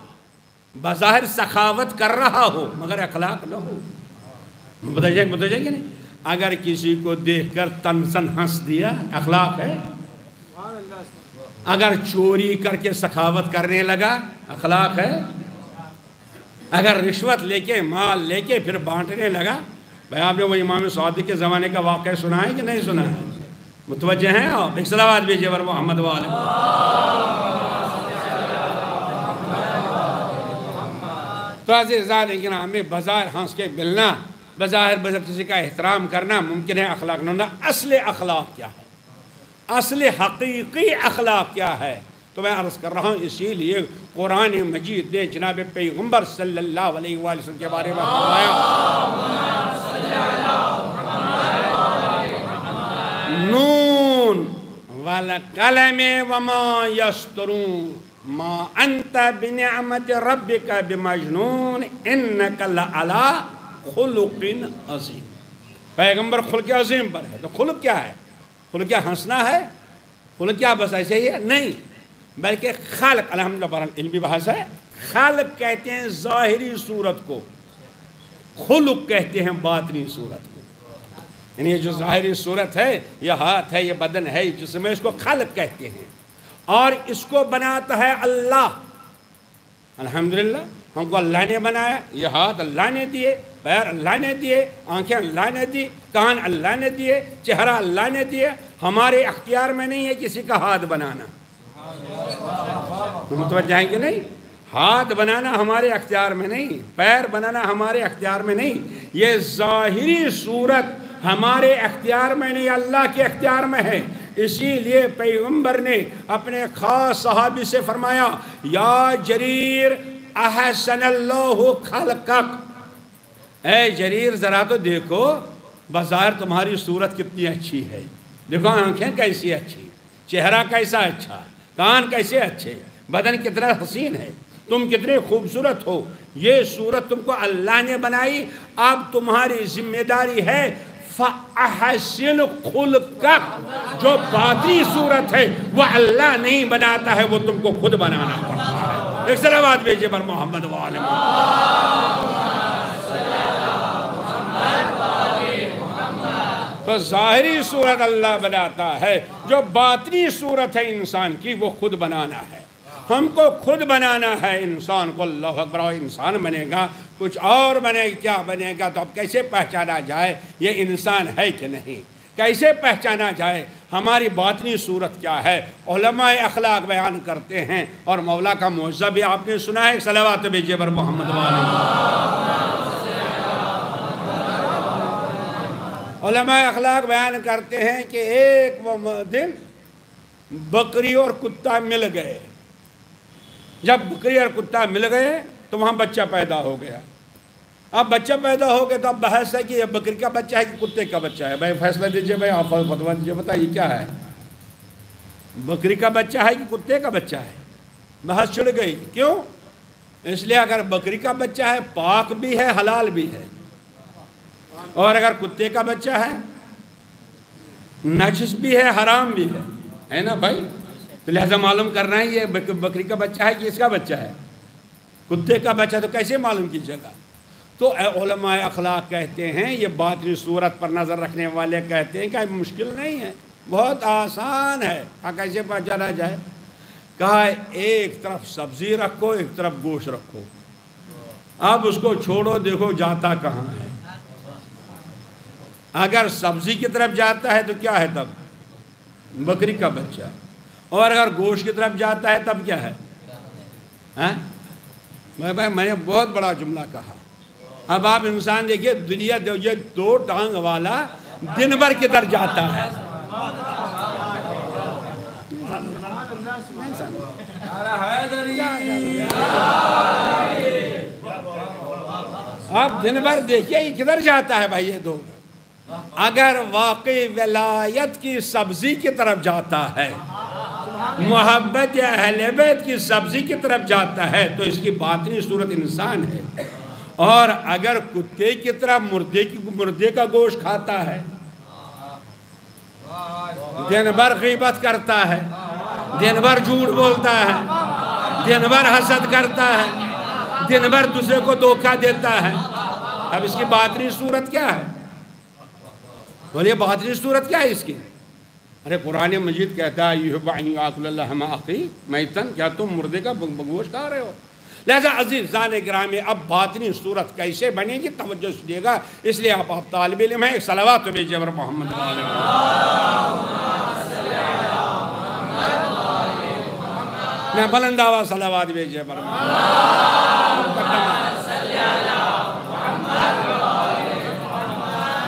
بظاہر سخاوت کر رہا ہو، مگر اخلاق نہ ہو۔ بتائیے بتائیے کہ نہیں؟ اگر کسی کو دیکھ کر تنسن ہنس دیا، اخلاق ہے؟ اگر چوری کر کے سخاوت کرنے لگا، اخلاق ہے؟ اگر رشوت لے کے، مال لے کے پھر بانٹنے لگا، بھائی آپ نے وہ امام سعودی کے زمانے کا واقعہ سنا ہے کہ نہیں سنا ہے؟ متوجہ ہیں آپ ایک صلوات بھی جی جبر محمد والے تو عزیزان ہمیں بظاہر ہنس کے ملنا، بظاہر بظاہر کسی کا احترام کرنا ممکن ہے اخلاق نہ اصل اخلاق کیا ہے؟ اصل حقیقی اخلاق کیا ہے؟ تو میں عرض کر رہا ہوں، اسی لیے قرآن مجید نے جناب پیغمبر صلی اللہ علیہ وآلہ وسلم کے بارے میں فرمایا۔ نون والقلم وما یسترون ما انت بنعمت ربک بمجنون۔ انک لعلا خلق عظیم۔ پیغمبر خلق عظیم پر ہے۔ تو خلق کیا ہے؟ خلق کیا ہنسنا ہے؟ خلق کیا بس ایسے ہی ہے؟ نہیں۔ بلکہ خالق، الحمدللہ پر علمی بحث ہے۔ خلق کہتے ہیں ظاہری صورت کو۔ خلق کہتے ہیں باطنی صورت کو۔ یعنی یہ جو ظاہری صورت ہے، یہ ہاتھ ہے، یہ بدن ہے جس میں اس کو خلق کہتے ہیں۔ اور اس کو بناتا ہے اللہ۔ الحمدللہ، ہم کو اللہ نے بنایا، یہ ہاتھ اللہ نے دیے، پیر اللہ نے دیے، آنکھیں اللہ نے دی، کان اللہ نے دیے، چہرہ اللہ نے دیے۔ ہمارے اختیار میں نہیں ہے کسی کا ہاتھ بنانا۔ متوجہ ہیں کہ نہیں؟ ہاتھ بنانا ہمارے اختیار میں نہیں، پیر بنانا ہمارے اختیار میں نہیں۔ یہ ظاہری صورت ہمارے اختیار میں نہیں، اللہ کے اختیار میں ہے۔ اسی لیے پیغمبر نے اپنے خاص صحابی سے فرمایا، یا جریر، احسن اللہ خلقک۔ اے جریر، ذرا تو دیکھو بظاہر تمہاری صورت کتنی اچھی ہے۔ دیکھو، آنکھیں کیسی اچھی، چہرہ کیسا اچھا کان کیسے اچھے، بدن کتنا حسین ہے۔ تم کتنے خوبصورت ہو۔ یہ صورت تم کو اللہ نے بنائی۔ اب تمہاری ذمہ داری ہے فَأَحَسِنُ خُلْقَكْ۔ جو باطنی صورت ہے، وہ اللہ نہیں بناتا ہے، وہ تم کو خود بنانا پڑتا ہے۔ ایک سلوات بھیجئے پر محمد وعالم تو ظاہری صورت اللہ بناتا ہے، جو باطنی صورت ہے انسان کی، وہ خود بنانا ہے۔ ہم کو خود بنانا ہے انسان کو اللہ اکبر انسان بنے گا، کچھ اور بنے، کیا بنے گا؟ تو اب کیسے پہچانا جائے یہ انسان ہے کہ نہیں؟ کیسے پہچانا جائے؟ ہماری باطنی صورت کیا ہے؟ علماء اخلاق بیان کرتے ہیں، اور مولا کا معجزہ بھی آپ نے سنا ہے، صلوات بیجئے بر محمد والے علماء اخلاق بیان کرتے ہیں کہ ایک دن بکری اور کتا مل گئے۔ جب بکری اور کتا مل گئے تو وہاں بچہ پیدا ہو گیا۔ اب بچہ پیدا ہو گیا تو اب بحث ہے کہ یہ بکری کا بچہ ہے کہ کتے کا بچہ ہے؟ بھائی فیصلہ دیجیے بھائی، آپ فتوہ دیجیے جی، بتائیے کیا ہے؟ بکری کا بچہ ہے کہ کتے کا بچہ ہے؟ بحث چھڑ گئی۔ کیوں؟ اس لیے اگر بکری کا بچہ ہے، پاک بھی ہے، حلال بھی ہے۔ اور اگر کتے کا بچہ ہے، نجس بھی ہے، حرام بھی ہے۔ ہے نا بھائی؟ تو لہذا معلوم کرنا ہے یہ بکری کا بچہ ہے کہ اس کا بچہ ہے؟ کتے کا بچہ تو کیسے معلوم کیجیے گا تو علماء اخلاق کہتے ہیں، یہ باطنی صورت پر نظر رکھنے والے کہتے ہیں کہ مشکل نہیں ہے، بہت آسان ہے۔ ہاں کیسے پہچانا جائے؟ کہا ایک طرف سبزی رکھو، ایک طرف گوشت رکھو۔ اب اس کو چھوڑو، دیکھو جاتا کہاں ہے۔ اگر سبزی کی طرف جاتا ہے تو کیا ہے تب؟ بکری کا بچہ۔ اور اگر گوشت کی طرف جاتا ہے تب کیا ہے؟ ہاں؟ بھائی، میں نے بہت بڑا جملہ کہا۔ اب آپ انسان دیکھیے، دنیا یہ دو ٹانگ والا دن بھر کدھر جاتا ہے۔ آپ دن بھر دیکھیے، یہ کدھر جاتا ہے بھائی یہ دو؟ اگر واقعی ولایت کی سبزی کی طرف جاتا ہے۔ محبت یا اہل بیت کی سبزی کی طرف جاتا ہے تو اس کی باطنی صورت انسان ہے۔ اور اگر کتے کی طرف مردے کی مردے کا گوشت کھاتا ہے، دن بھر غیبت کرتا ہے، دن بھر جھوٹ بولتا ہے، دن بھر حسد کرتا ہے، دن بھر دوسرے کو دھوکہ دیتا ہے۔ اب اس کی باطنی صورت کیا ہے؟ بولیے، باطنی صورت کیا ہے اس کی؟ ارے قرآن مجید کہتا ہے اللہ میتن. کیا تم مردے کا بگوش کھا رہے ہو؟ لہذا عزیز زان گرامی، اب باطنی صورت کیسے بنے گی؟ توجہ سنیے گا اس لیے آپ آپ طالب علم ہیں، صلوات بے جبر محمد میں بلند آواز صلوات بے جبر محمد۔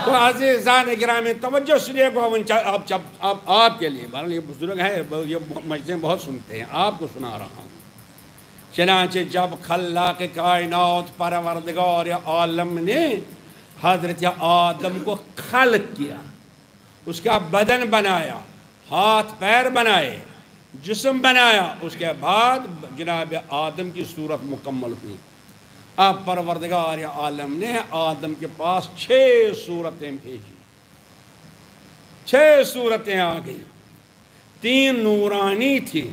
تو عزیزان گرامی توجہ سنیے کو آپ آپ کے لیے، بہرحال یہ بزرگ ہیں، یہ مجزیں بہت سنتے ہیں، آپ کو سنا رہا ہوں۔ چنانچہ جب خلاق کائنات پروردگار عالم نے حضرت آدم کو خلق کیا، اس کا بدن بنایا، ہاتھ پیر بنائے، جسم بنایا، اس کے بعد جناب آدم کی صورت مکمل ہوئی۔ اب پروردگار عالم نے آدم کے پاس چھ صورتیں بھیجی۔ چھ صورتیں آ گئی تین نورانی تھی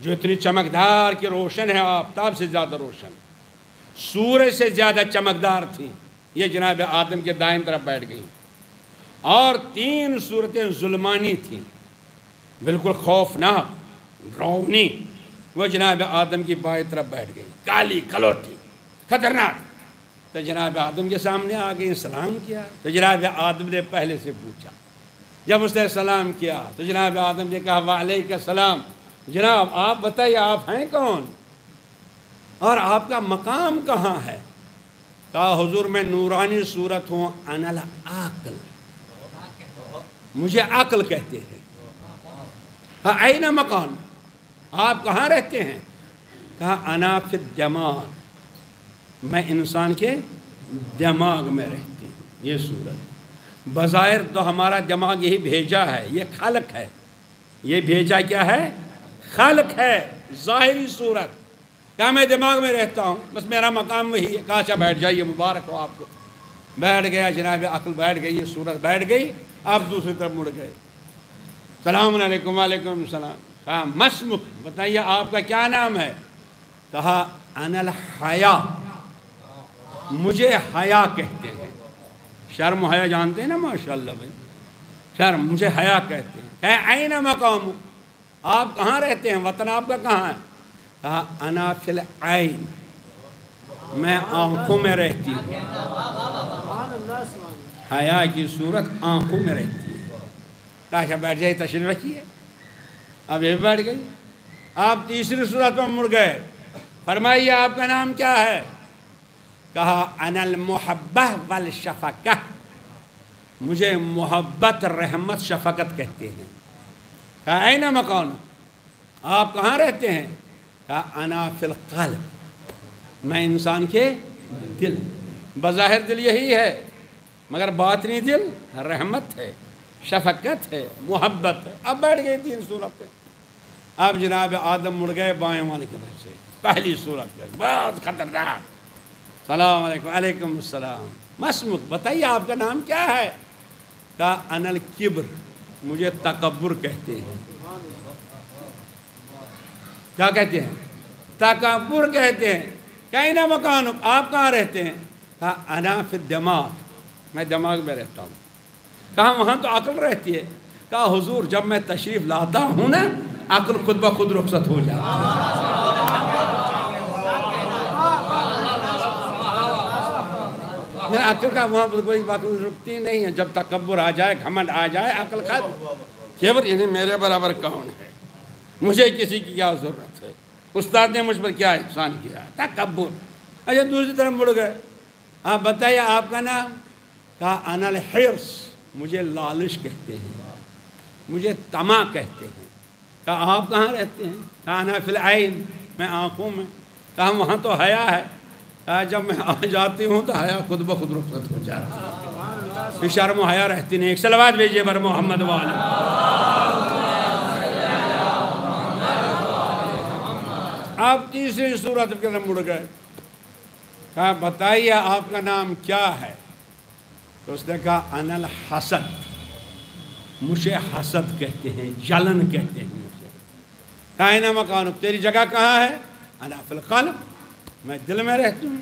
جو اتنی چمکدار کی روشن ہے آفتاب سے زیادہ روشن۔ سورج سے زیادہ چمکدار تھی یہ جناب آدم کے دائیں طرف بیٹھ گئی اور تین صورتیں ظلمانی تھیں۔ بالکل خوفناک روانی وہ جناب آدم کی بائیں طرف بیٹھ گئی کالی کلوٹی خطرناک۔ تو جناب آدم کے سامنے آ گئی سلام کیا، تو جناب آدم نے پہلے سے پوچھا۔ جب اس نے سلام کیا، تو جناب آدم نے کہا، وعلیکم السلام۔ جناب آپ بتائیے، آپ ہیں کون؟ اور آپ کا مقام کہاں ہے؟ کہا، حضور میں نورانی صورت ہوں انل عقل مجھے عقل کہتے ہیں۔ ہاں این مکان آپ کہاں رہتے ہیں؟ کہا، انا فی دماغ میں انسان کے دماغ میں رہتی ہوں، یہ صورت۔ بظاہر تو ہمارا دماغ یہی بھیجا ہے، یہ خلق ہے۔ یہ بھیجا کیا ہے؟ خلق ہے، ظاہری صورت۔ کیا میں دماغ میں رہتا ہوں؟ بس میرا مقام وہی ہے۔ کہا اچھا، بیٹھ جائیے، مبارک ہو آپ کو۔ بیٹھ گیا جناب، عقل بیٹھ گئی، یہ صورت بیٹھ گئی۔ آپ دوسری طرف مڑ گئے۔ السلام علیکم، وعلیکم السلام۔ کہا مسمک بتائیے، آپ کا کیا نام ہے؟ کہا، انل حیا۔ مجھے حیا کہتے ہیں۔ شرم و حیا جانتے ہیں نا؟ ماشاء اللہ بھائی۔ شرم، مجھے حیا کہتے ہیں۔ کہ این مقام؟ آپ کہاں رہتے ہیں؟ وطن آپ کا کہاں ہے؟ کہا، انا فی العین۔ میں آنکھوں میں رہتی ہوں۔ حیا کی صورت آنکھوں میں رہتی ہے۔ تاکہ بیٹھ جائے تشریف رکھیے۔ اب یہ بیٹھ گئی۔ آپ تیسری صورت میں مڑ گئے۔ فرمائیے، آپ کا نام کیا ہے؟ کہا ان المحبہ والشفقہ مجھے محبت، رحمت، شفقت کہتے ہیں۔ کہا این مکان آپ کہاں رہتے ہیں؟ کہا، انا فی القلب میں انسان کے دل، بظاہر دل یہی ہے، مگر باطنی دل رحمت ہے، شفقت ہے، محبت ہے۔ اب بیٹھ گئی تین صورت پہ۔ اب جناب آدم مڑ گئے بائیں والے کی طرف سے۔ پہلی صورت پہ۔ بہت خطرناک۔ السلام علیکم. وعلیکم السلام. مسمک بتائیے آپ کا نام کیا ہے؟ کہا انل کبر، مجھے تکبر کہتے ہیں۔ کیا کہتے ہیں؟ تکبر کہتے ہیں۔ کہیں نہ مکان آپ کہاں رہتے ہیں؟ کہا انا فی دماغ میں دماغ میں رہتا ہوں۔ کہا وہاں تو عقل رہتی ہے۔ کہا حضور، جب میں تشریف لاتا ہوں نا، عقل خود بخود رخصت ہو جاتا میرا عقل کا وہاں پر کوئی بات رکتی نہیں ہے، جب تکبر آ جائے، گھمنڈ آ جائے، عقل کا کیبر یعنی میرے برابر کون ہے؟ مجھے کسی کی کیا ضرورت ہے؟ استاد نے مجھ پر کیا احسان کیا؟ تکبر۔ اچھا دوسری طرف مڑ گئے۔ آپ بتائیے، آپ کا نام؟ کہا انل حرص مجھے لالش کہتے ہیں۔ مجھے تما کہتے ہیں۔ کہا، آپ کہاں رہتے ہیں؟ کہا، انا فی العین۔ میں آنکھوں میں۔ کہا، وہاں تو حیا ہے۔ جب میں آ جاتی ہوں تو حیا خود بخود رخصت ہو جاتی ہے۔ شرم و حیا رہتی نہیں۔ ایک سلوات بھیجیے بر محمد والا۔ آپ تیسری صورت کے اندر مڑ گئے۔ کہا، بتائیے آپ کا نام کیا ہے؟ تو اس نے کہا، انل حسد۔ مجھے حسد کہتے ہیں، جلن کہتے ہیں مجھے۔ کائنہ مکان تیری جگہ کہاں ہے؟ انا فی القلب میں دل میں رہتی ہوں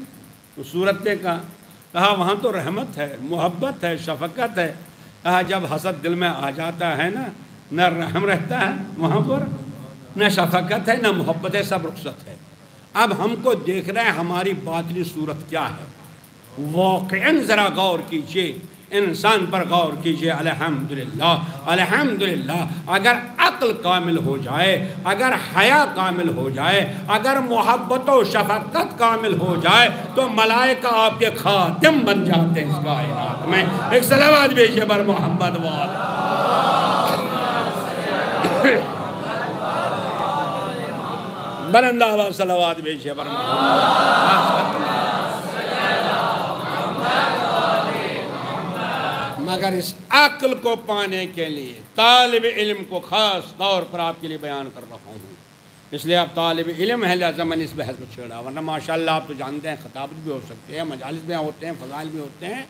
تو صورت نے کہا کہا، وہاں تو رحمت ہے، محبت ہے، شفقت ہے۔ کہا، جب حسد دل میں آ جاتا ہے نا، نہ رحم رہتا ہے وہاں پر، نہ شفقت ہے، نہ محبت ہے، سب رخصت ہے۔ اب ہم کو دیکھ رہے ہیں ہماری باطنی صورت کیا ہے۔ واقعاً ذرا غور کیجیے انسان پر غور کیجیے، الحمدللہ الحمدللہ، اگر عقل کامل ہو جائے، اگر حیا کامل ہو جائے، اگر محبت و شفقت کامل ہو جائے، تو ملائکہ آپ کے خاتم بن جاتے ہیں اس کائنات میں۔ ایک سلامات بیجئے بر محمد والا بلند آواز صلوات بیجئے بر محمد مگر اس عقل کو پانے کے لیے طالب علم کو خاص طور پر آپ کے لیے بیان کر رہا ہوں۔ اس لیے آپ طالب علم ہے لہٰذا میں نے اس بحث کو چھیڑا۔ ورنہ ماشاءاللہ آپ تو جانتے ہیں، خطابت بھی ہو سکتے ہیں، مجالس بھی ہوتے ہیں، فضائل بھی ہوتے ہیں،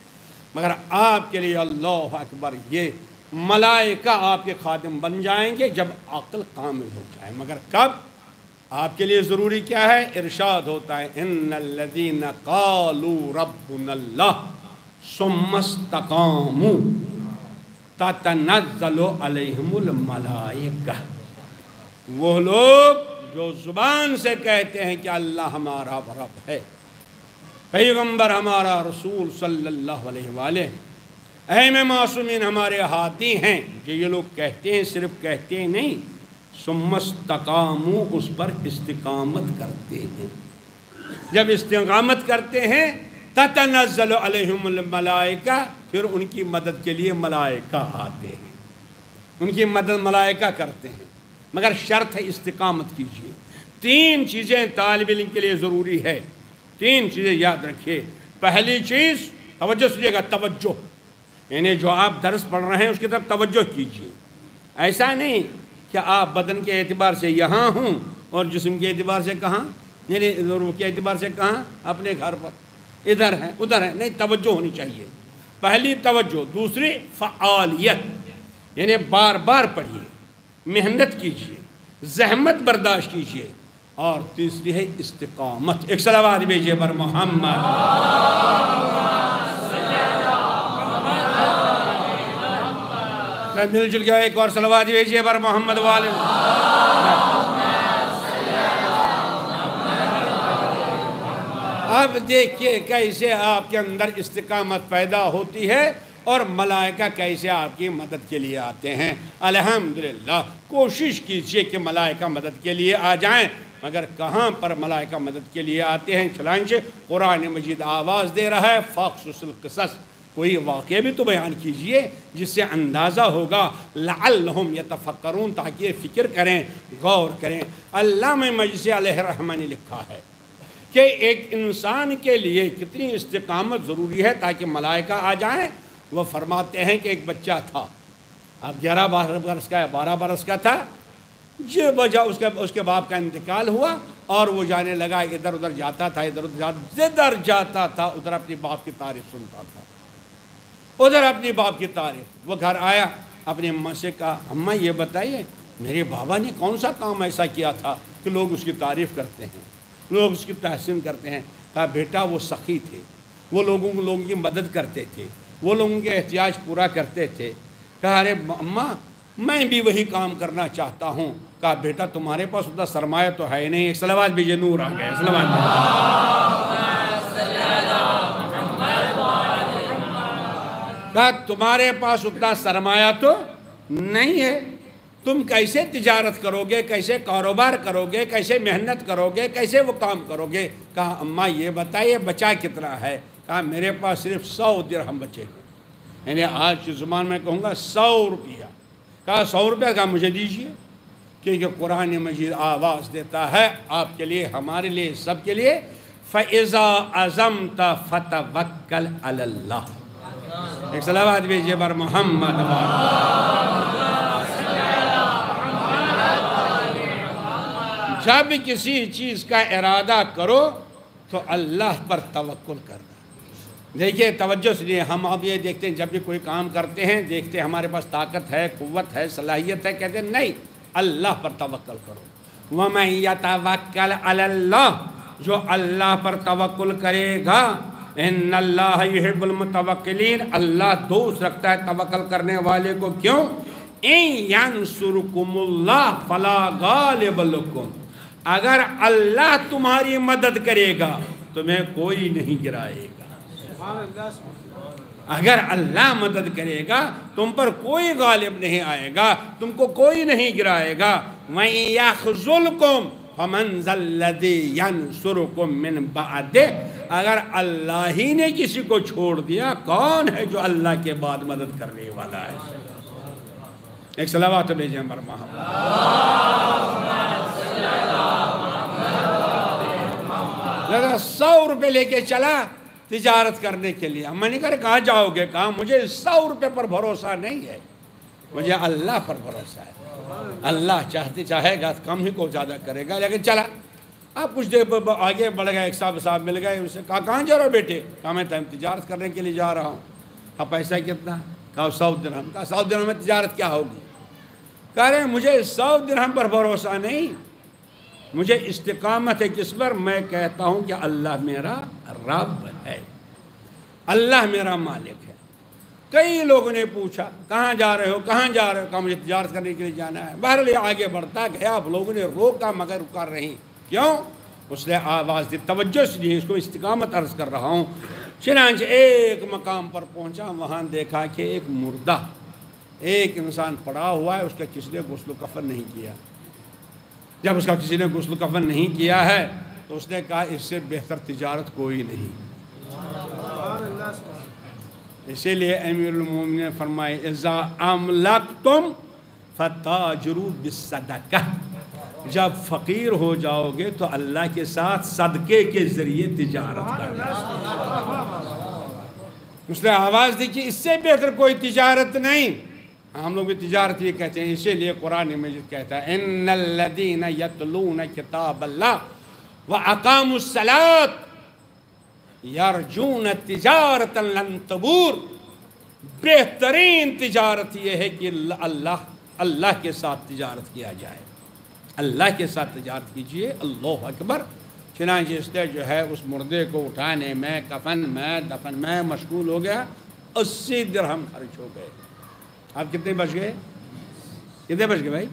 مگر آپ کے لیے اللہ اکبر، یہ ملائکہ آپ کے خادم بن جائیں گے جب عقل کامل ہو جائے۔ مگر کب؟ آپ کے لیے ضروری کیا ہے؟ ارشاد ہوتا ہے، ان الذین قالوا ربنا اللہ ثم تتنزل علیہم الملائکہ وہ لوگ جو زبان سے کہتے ہیں کہ اللہ ہمارا رب ہے، پیغمبر ہمارا رسول صلی اللہ علیہ وآلہ۔ اہم معصومین، ہمارے ہاتھی ہیں۔ کہ یہ لوگ کہتے ہیں، صرف کہتے ہیں نہیں سمستقامو اس پر استقامت کرتے ہیں۔ جب استقامت کرتے ہیں تتنزل علیہم الملائکہ، پھر ان کی مدد کے لیے ملائکہ آتے ہیں۔ ان کی مدد ملائکہ کرتے ہیں۔ مگر شرط ہے استقامت کیجیے تین چیزیں طالب علم کے لیے ضروری ہے۔ تین چیزیں یاد رکھیے پہلی چیز، توجہ سنیے گا، توجہ۔ یعنی جو آپ درس پڑھ رہے ہیں، اس کی طرف توجہ کیجیے ایسا نہیں کہ آپ بدن کے اعتبار سے یہاں ہوں اور جسم کے اعتبار سے کہاں یعنی روح کے اعتبار سے کہاں، اپنے گھر پر۔ ادھر ہے ادھر ہے نہیں، توجہ ہونی چاہیے۔ پہلی توجہ، دوسری فعالیت۔ یعنی بار بار پڑھیے، محنت کیجیے، زحمت برداشت کیجیے۔ اور تیسری ہے استقامت۔ ایک سلوات بھیجیے پر محمد۔ مل جل گیا ایک اور سلوات بھیجیے پر محمد والد۔ اب دیکھیے کیسے آپ کے اندر استقامت پیدا ہوتی ہے اور ملائکہ کیسے آپ کی مدد کے لیے آتے ہیں۔ الحمدللہ، کوشش کیجیے کہ ملائکہ مدد کے لیے آ جائیں۔ مگر کہاں پر ملائکہ مدد کے لیے آتے ہیں؟ چلانچہ قرآن مجید آواز دے رہا ہے فاقصص القصص۔ کوئی واقعہ بھی تو بیان کیجیے، جس سے اندازہ ہوگا۔ لعلہم یتفکرون، تاکہ فکر کریں، غور کریں۔ علامہ مجلس علیہ رحمہ نے لکھا ہے۔ کہ ایک انسان کے لیے کتنی استقامت ضروری ہے تاکہ ملائکہ آ جائیں؟ وہ فرماتے ہیں کہ ایک بچہ تھا۔ اب گیارہ بارہ برس کا بارہ برس کا تھا۔ یہ وجہ اس کے اس کے باپ کا انتقال ہوا اور وہ جانے لگا ادھر ادھر جاتا تھا، ادھر ادھر جاتا جدھر جاتا تھا، ادھر اپنی باپ کی تعریف سنتا تھا۔ ادھر اپنی باپ کی تعریف۔ وہ گھر آیا، اپنی اماں سے کہا، اماں یہ بتائیے، میرے بابا نے کون سا کام ایسا کیا تھا کہ لوگ اس کی تعریف کرتے ہیں؟ لوگ اس کی تحسین کرتے ہیں کہا بیٹا وہ سخی تھے، وہ لوگوں کو لوگوں کی مدد کرتے تھے، وہ لوگوں کے احتیاج پورا کرتے تھے کہا ارے اماں، میں بھی وہی کام کرنا چاہتا ہوں کہا بیٹا تمہارے پاس اتنا سرمایہ تو ہے نہیں، ایک سلوات بھی نور آ گیا سلوات کہا تمہارے پاس اتنا سرمایہ تو نہیں ہے۔ تم کیسے تجارت کرو گے، کیسے کاروبار کرو گے، کیسے محنت کرو گے، کیسے وہ کام کرو گے؟ کہا، اماں، یہ بتائیے، بچا کتنا ہے؟ کہا، میرے پاس صرف سو درہم بچے ہیں۔ یعنی آج کی زبان میں کہوں گا، سو روپیہ۔ کہا، سو روپیہ کہا، مجھے دیجیے کیونکہ قرآن مجید آواز دیتا ہے آپ کے لیے، ہمارے لیے، سب کے لیے۔ فَإِذَا عَزَمْتَ فَتَوَكَّلْ عَلَى اللَّهِ۔ ایک سلامات بھیجیے بر محمد جب کسی چیز کا ارادہ کرو تو اللہ پر توکل کرنا۔ دیکھیے، توجہ سنیے ہم اب یہ دیکھتے ہیں، جب بھی کوئی کام کرتے ہیں، دیکھتے ہیں ہمارے پاس طاقت ہے، قوت ہے، صلاحیت ہے، کہتے ہیں، نہیں، اللہ پر توکل کرو۔ وَمَن يَتَوَكَّلْ عَلَى اللَّهِ، جو اللہ پر توکل کرے گا ان اللہ یحب المتوکلین اللہ دوست رکھتا ہے توکل کرنے والے کو۔ کیوں؟ ان ینصرکم اللہ فلا غالب لکم اگر اللہ تمہاری مدد کرے گا، تمہیں کوئی نہیں گرائے گا۔ اگر اللہ مدد کرے گا، تم پر کوئی غالب نہیں آئے گا، تم کو کوئی نہیں گرائے گا۔ وَإِن يَخْزُلْكُمْ الَّذِي يَنْصُرُكُمْ مِنْ اگر اللہ ہی نے کسی کو چھوڑ دیا، کون ہے جو اللہ کے بعد مدد کرنے والا ہے؟ ایک سلوات بھیجیں بر محمد سو روپے لے کے چلا تجارت کرنے کے لیے۔ میں نے کہا، کہاں جاؤ گے؟ کہا، مجھے سو روپے پر بھروسہ نہیں ہے۔ مجھے اللہ پر بھروسہ ہے۔ اللہ چاہتے، چاہے گا، کم ہی کو زیادہ کرے گا۔ لیکن چلا۔ آپ کچھ دیر آگے بڑھ گئے، ایک صاحب صاحب مل گئے اسے کہا، کہاں جا رہا ہو بیٹے؟ کہا، میں تجارت کرنے کے لیے جا رہا ہوں۔ کہا، پیسہ کتنا؟ کہا سو درہم۔ کہا سو درہم میں تجارت کیا ہوگی؟ کہہ رہے ہیں مجھے سو درہم پر بھروسہ نہیں۔ مجھے استقامت ہے کس پر میں کہتا ہوں کہ اللہ میرا رب ہے۔ اللہ میرا مالک ہے۔ کئی لوگوں نے پوچھا، کہاں جا رہے ہو؟ کہاں جا رہے ہو؟ کہاں مجھے تجارت کرنے کے لیے جانا ہے۔ بہرحال آگے بڑھتا گیا آپ لوگوں نے روکا، مگر رکا رہی۔ کیوں؟ اس نے آواز دی، توجہ سے دی اس کو استقامت عرض کر رہا ہوں۔ چنانچہ ایک مقام پر پہنچا، وہاں دیکھا کہ ایک مردہ، ایک انسان پڑا ہوا ہے، اس کا کسی نے غسل و کفن نہیں کیا۔ جب اس کا کسی نے غسل کفن نہیں کیا ہے تو اس نے کہا اس سے بہتر تجارت کوئی نہیں۔ اسی لیے امیر المومن نے فرمائے اذا املکتم فتاجروا بالصدقہ جب فقیر ہو جاؤ گے تو اللہ کے ساتھ صدقے کے ذریعے تجارت کرنا۔ اس نے آواز دی کہ اس سے بہتر کوئی تجارت نہیں۔ ہم لوگ بھی تجارت یہ کہتے ہیں، اسی لیے قرآن مجید کہتا ہے، ان الذین یتلون کتاب اللہ واقاموا الصلاۃ یرجون تجارت لن تبور. بہترین تجارت یہ ہے کہ اللہ اللہ کے ساتھ تجارت کیا جائے۔ اللہ کے ساتھ تجارت کیجیے، اللہ اکبر۔ چنانچہ اس نے جو ہے، اس مردے کو اٹھانے میں کفن میں، دفن میں مشغول ہو گیا، اسی درہم خرچ ہو گئے۔ آپ کتنے بچ گئے؟ کتنے بچ گئے بھائی؟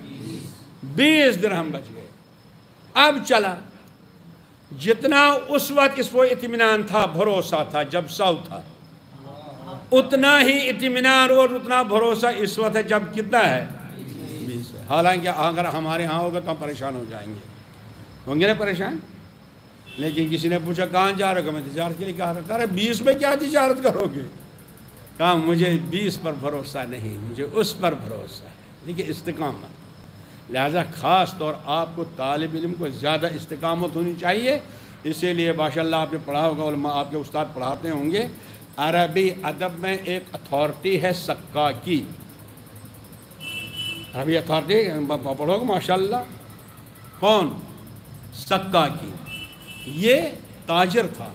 بیس درہم بچ گئے۔ اب چلا۔ جتنا اس وقت اس کو اطمینان تھا، بھروسہ تھا، جب سو تھا۔ اتنا ہی اطمینان اور اتنا بھروسہ اس وقت ہے جب کتنا ہے؟ بیس حالانکہ اگر ہمارے ہاں ہوگا تو ہم پریشان ہو جائیں گے۔ ہوں گے نا پریشان؟ لیکن کسی نے پوچھا، کہاں جا رہے ہو؟ میں تجارت کے لیے کہا رہا بیس میں کیا تجارت کرو گے؟ کہا، مجھے بیس پر بھروسہ نہیں، مجھے اس پر بھروسہ ہے۔ دیکھیے، استقامت۔ لہذا خاص طور آپ کو طالب علم کو زیادہ استقامت ہونی چاہیے۔ اسی لیے ماشاء اللہ آپ نے پڑھا ہوگا، علماء آپ کے استاد پڑھاتے ہوں گے۔ عربی ادب میں ایک اتھارٹی ہے سکا کی عربی اتھارٹی، پڑھو گے ماشاء اللہ کون؟ سکا کی یہ تاجر تھا۔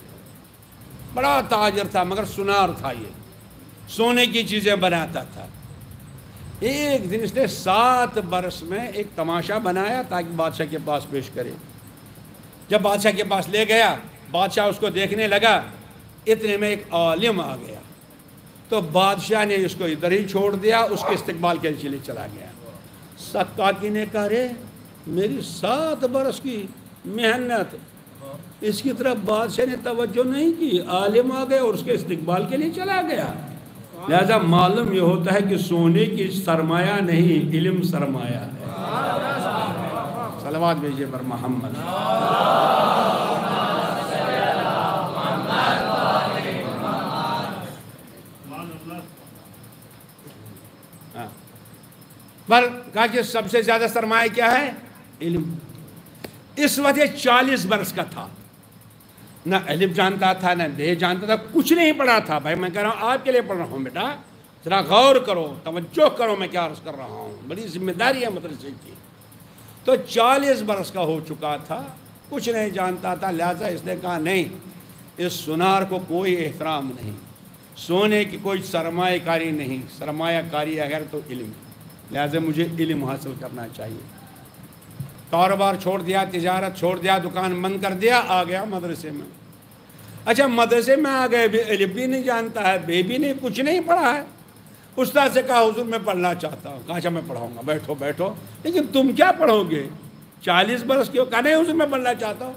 بڑا تاجر تھا، مگر سنار تھا یہ۔ سونے کی چیزیں بناتا تھا۔ ایک دن اس نے سات برس میں ایک تماشا بنایا تاکہ بادشاہ کے پاس پیش کرے۔ جب بادشاہ کے پاس لے گیا، بادشاہ اس کو دیکھنے لگا، اتنے میں ایک عالم آ گیا۔ تو بادشاہ نے اس کو ادھر ہی چھوڑ دیا، اس کے استقبال کے لیے چلا گیا۔ سکاکی نے کہا رے میری سات برس کی محنت۔ اس کی طرف بادشاہ نے توجہ نہیں کی، عالم آ گیا اور اس کے استقبال کے لیے چلا گیا۔ لہذا معلوم یہ ہوتا ہے کہ سونے کی سرمایہ نہیں، علم سرمایہ ہے۔ صلوات بھیجیے پر محمد۔ ہاں۔ پر کہا کہ سب سے زیادہ سرمایہ کیا ہے؟ علم۔ اس وقت یہ چالیس برس کا تھا۔ نہ علم جانتا تھا، نہ بے جانتا تھا، کچھ نہیں پڑھا تھا۔ بھائی، میں کہہ رہا ہوں، آپ کے لیے پڑھ رہا ہوں بیٹا۔ ذرا غور کرو، توجہ کرو، میں کیا عرض کر رہا ہوں۔ بڑی ذمہ داری ہے مدرسے کی۔ تو چالیس برس کا ہو چکا تھا، کچھ نہیں جانتا تھا، لہذا اس نے کہا، نہیں، اس سنار کو کوئی احترام نہیں۔ سونے کی کوئی سرمایہ کاری نہیں، سرمایہ کاری اگر تو علم۔ لہذا مجھے علم حاصل کرنا چاہیے۔ کاروبار چھوڑ دیا، تجارت چھوڑ دیا، دکان بند کر دیا، آ گیا مدرسے میں۔ اچھا مدرسے میں آ گئے علم بھی نہیں جانتا ہے، بے بھی نہیں، کچھ نہیں پڑھا ہے۔ استاد سے کہا، حضور، میں پڑھنا چاہتا ہوں۔ کہا اچھا میں پڑھاؤں گا، بیٹھو بیٹھو۔ لیکن تم کیا پڑھو گے چالیس برس کی ہو کہا، نہیں، حضور، میں پڑھنا چاہتا ہوں۔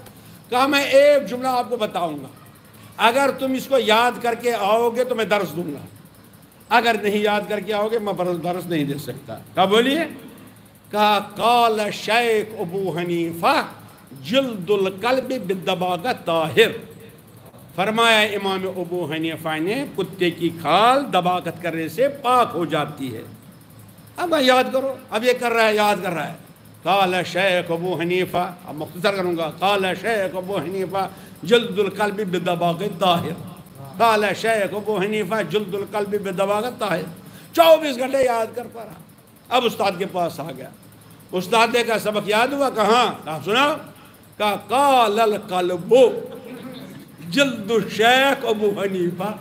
کہا، میں ایک جملہ آپ کو بتاؤں گا۔ اگر تم اس کو یاد کر کے آؤ گے تو میں درس دوں گا۔ اگر نہیں یاد کر کے آؤ گے، میں درس نہیں دے سکتا۔ کہا، بولیے؟ کہا، قال شیخ ابو حنیفہ، جلد القلب بالدباغ طاہر۔ فرمایا، امام ابو حنیفہ نے، کتے کی کھال دباغت کرنے سے پاک ہو جاتی ہے۔ اب میں یاد کرو، اب یہ کر رہا ہے، یاد کر رہا ہے۔ قال شیخ ابو حنیفہ، اب مختصر کروں گا۔ قال شیخ ابو حنیفہ، جلد القلب بدباغ طاہر۔ قال شیخ ابو حنیفہ، جلد القلب بدباغ طاہر۔ چوبیس گھنٹے یاد کر پا رہا۔ اب استاد کے پاس آ گیا۔ استاد نے کہا، سبق یاد ہوا؟ کہاں کہا، سنا۔ کہا، قال القلب جلد الشیخ ابو حنیفہ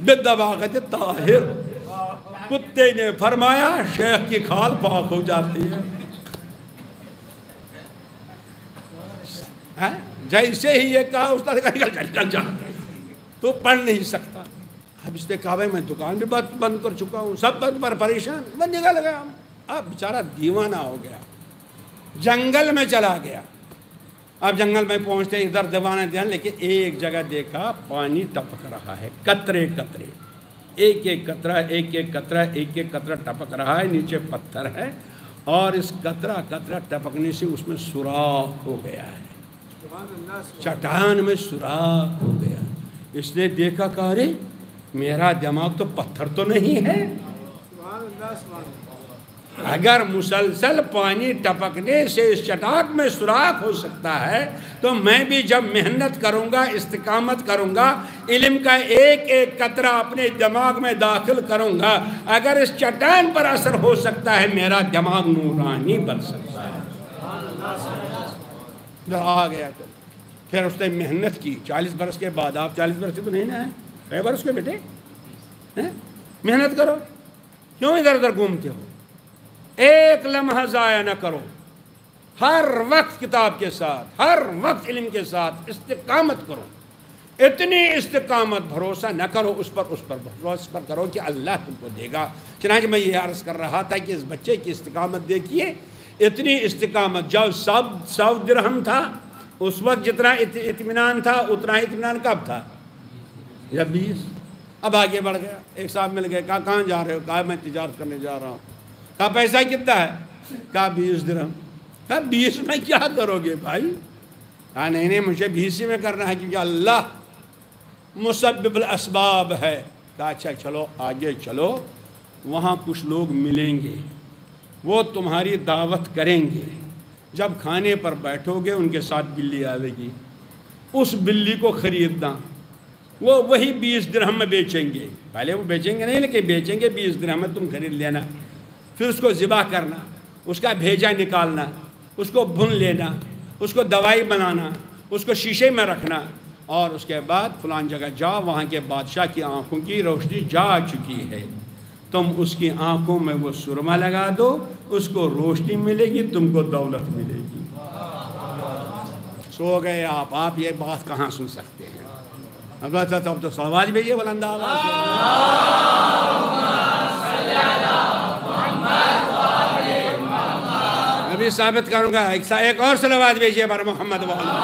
بدباغت طاہر۔ کتے نے فرمایا، شیخ کی کھال پاک ہو جاتی ہے۔ ہاں؟ جیسے ہی یہ کہا، استاد کہا نکل جا تو پڑھ نہیں سکتا۔ اس نے کہا بھائی میں دکان بھی بند بند کر چکا ہوں سب بند پر پریشان۔ میں نکل گیا۔ اب بیچارہ دیوانہ ہو گیا۔ جنگل میں چلا گیا۔ اب جنگل میں پہنچتے ادھر دیوانے دھیان لیکن ایک جگہ دیکھا پانی ٹپک رہا ہے۔ قطرے قطرے۔ ایک ایک قطرہ ایک ایک قطرہ ایک ایک قطرہ ٹپک رہا ہے نیچے پتھر ہے۔ اور اس قطرہ قطرہ ٹپکنے سے اس میں سوراخ ہو گیا ہے۔ چٹان میں سوراخ ہو گیا۔ اس نے دیکھا کہا رے میرا دماغ تو پتھر تو نہیں ہے۔ اگر مسلسل پانی ٹپکنے سے اس چٹاک میں سوراخ ہو سکتا ہے، تو میں بھی جب محنت کروں گا، استقامت کروں گا، علم کا ایک ایک قطرہ اپنے دماغ میں داخل کروں گا، اگر اس چٹان پر اثر ہو سکتا ہے، میرا دماغ نورانی بن سکتا ہے۔ آ گیا تو پھر اس نے محنت کی۔ چالیس برس کے بعد، آپ چالیس برس کے تو نہیں نا ہیں۔ کئی برس کے بیٹے ہاں؟ محنت کرو۔ کیوں ادھر ادھر گھومتے ہو؟ ایک لمحہ ضائع نہ کرو۔ ہر وقت کتاب کے ساتھ، ہر وقت علم کے ساتھ استقامت کرو۔ اتنی استقامت بھروسہ نہ کرو، اس پر اس پر بھروسہ پر کرو کہ اللہ تم کو دے گا۔ چنانچہ میں یہ عرض کر رہا تھا کہ اس بچے کی استقامت دیکھیے، اتنی استقامت جب سب سو درہم تھا، اس وقت جتنا اطمینان تھا، اتنا اطمینان کب تھا؟ جب بیس اب آگے بڑھ گیا۔ ایک صاحب مل گئے، کہا، کہاں جا رہے ہو؟ کہا، میں تجارت کرنے جا رہا ہوں۔ کہا، پیسہ کتنا ہے؟ کہا، بیس درہم۔ کہا، بیس میں کیا کرو گے بھائی؟ کہا، نہیں نہیں، مجھے بیس ہی میں کرنا ہے کیونکہ اللہ مسبب الاسباب ہے۔ کہا اچھا چلو، آگے چلو۔ وہاں کچھ لوگ ملیں گے۔ وہ تمہاری دعوت کریں گے۔ جب کھانے پر بیٹھو گے، ان کے ساتھ بلی آئے گی۔ اس بلی کو خریدنا۔ وہ وہی بیس درہم میں بیچیں گے۔ پہلے وہ بیچیں گے نہیں، لیکن بیچیں گے بیس درہم میں تم خرید لینا۔ پھر اس کو ذبح کرنا، اس کا بھیجا نکالنا، اس کو بھن لینا، اس کو دوائی بنانا، اس کو شیشے میں رکھنا۔ اور اس کے بعد فلان جگہ جاؤ وہاں کے بادشاہ کی آنکھوں کی روشنی جا چکی ہے۔ تم اس کی آنکھوں میں وہ سرما لگا دو، اس کو روشنی ملے گی، تم کو دولت ملے گی۔ سو گئے آپ آپ یہ بات کہاں سن سکتے ہیں؟ البتہ تب تو سوال بھی یہ بلند آواز. میں بھی ثابت کروں گا، ایک ایک اور سلوات بھیجیے بر محمد والا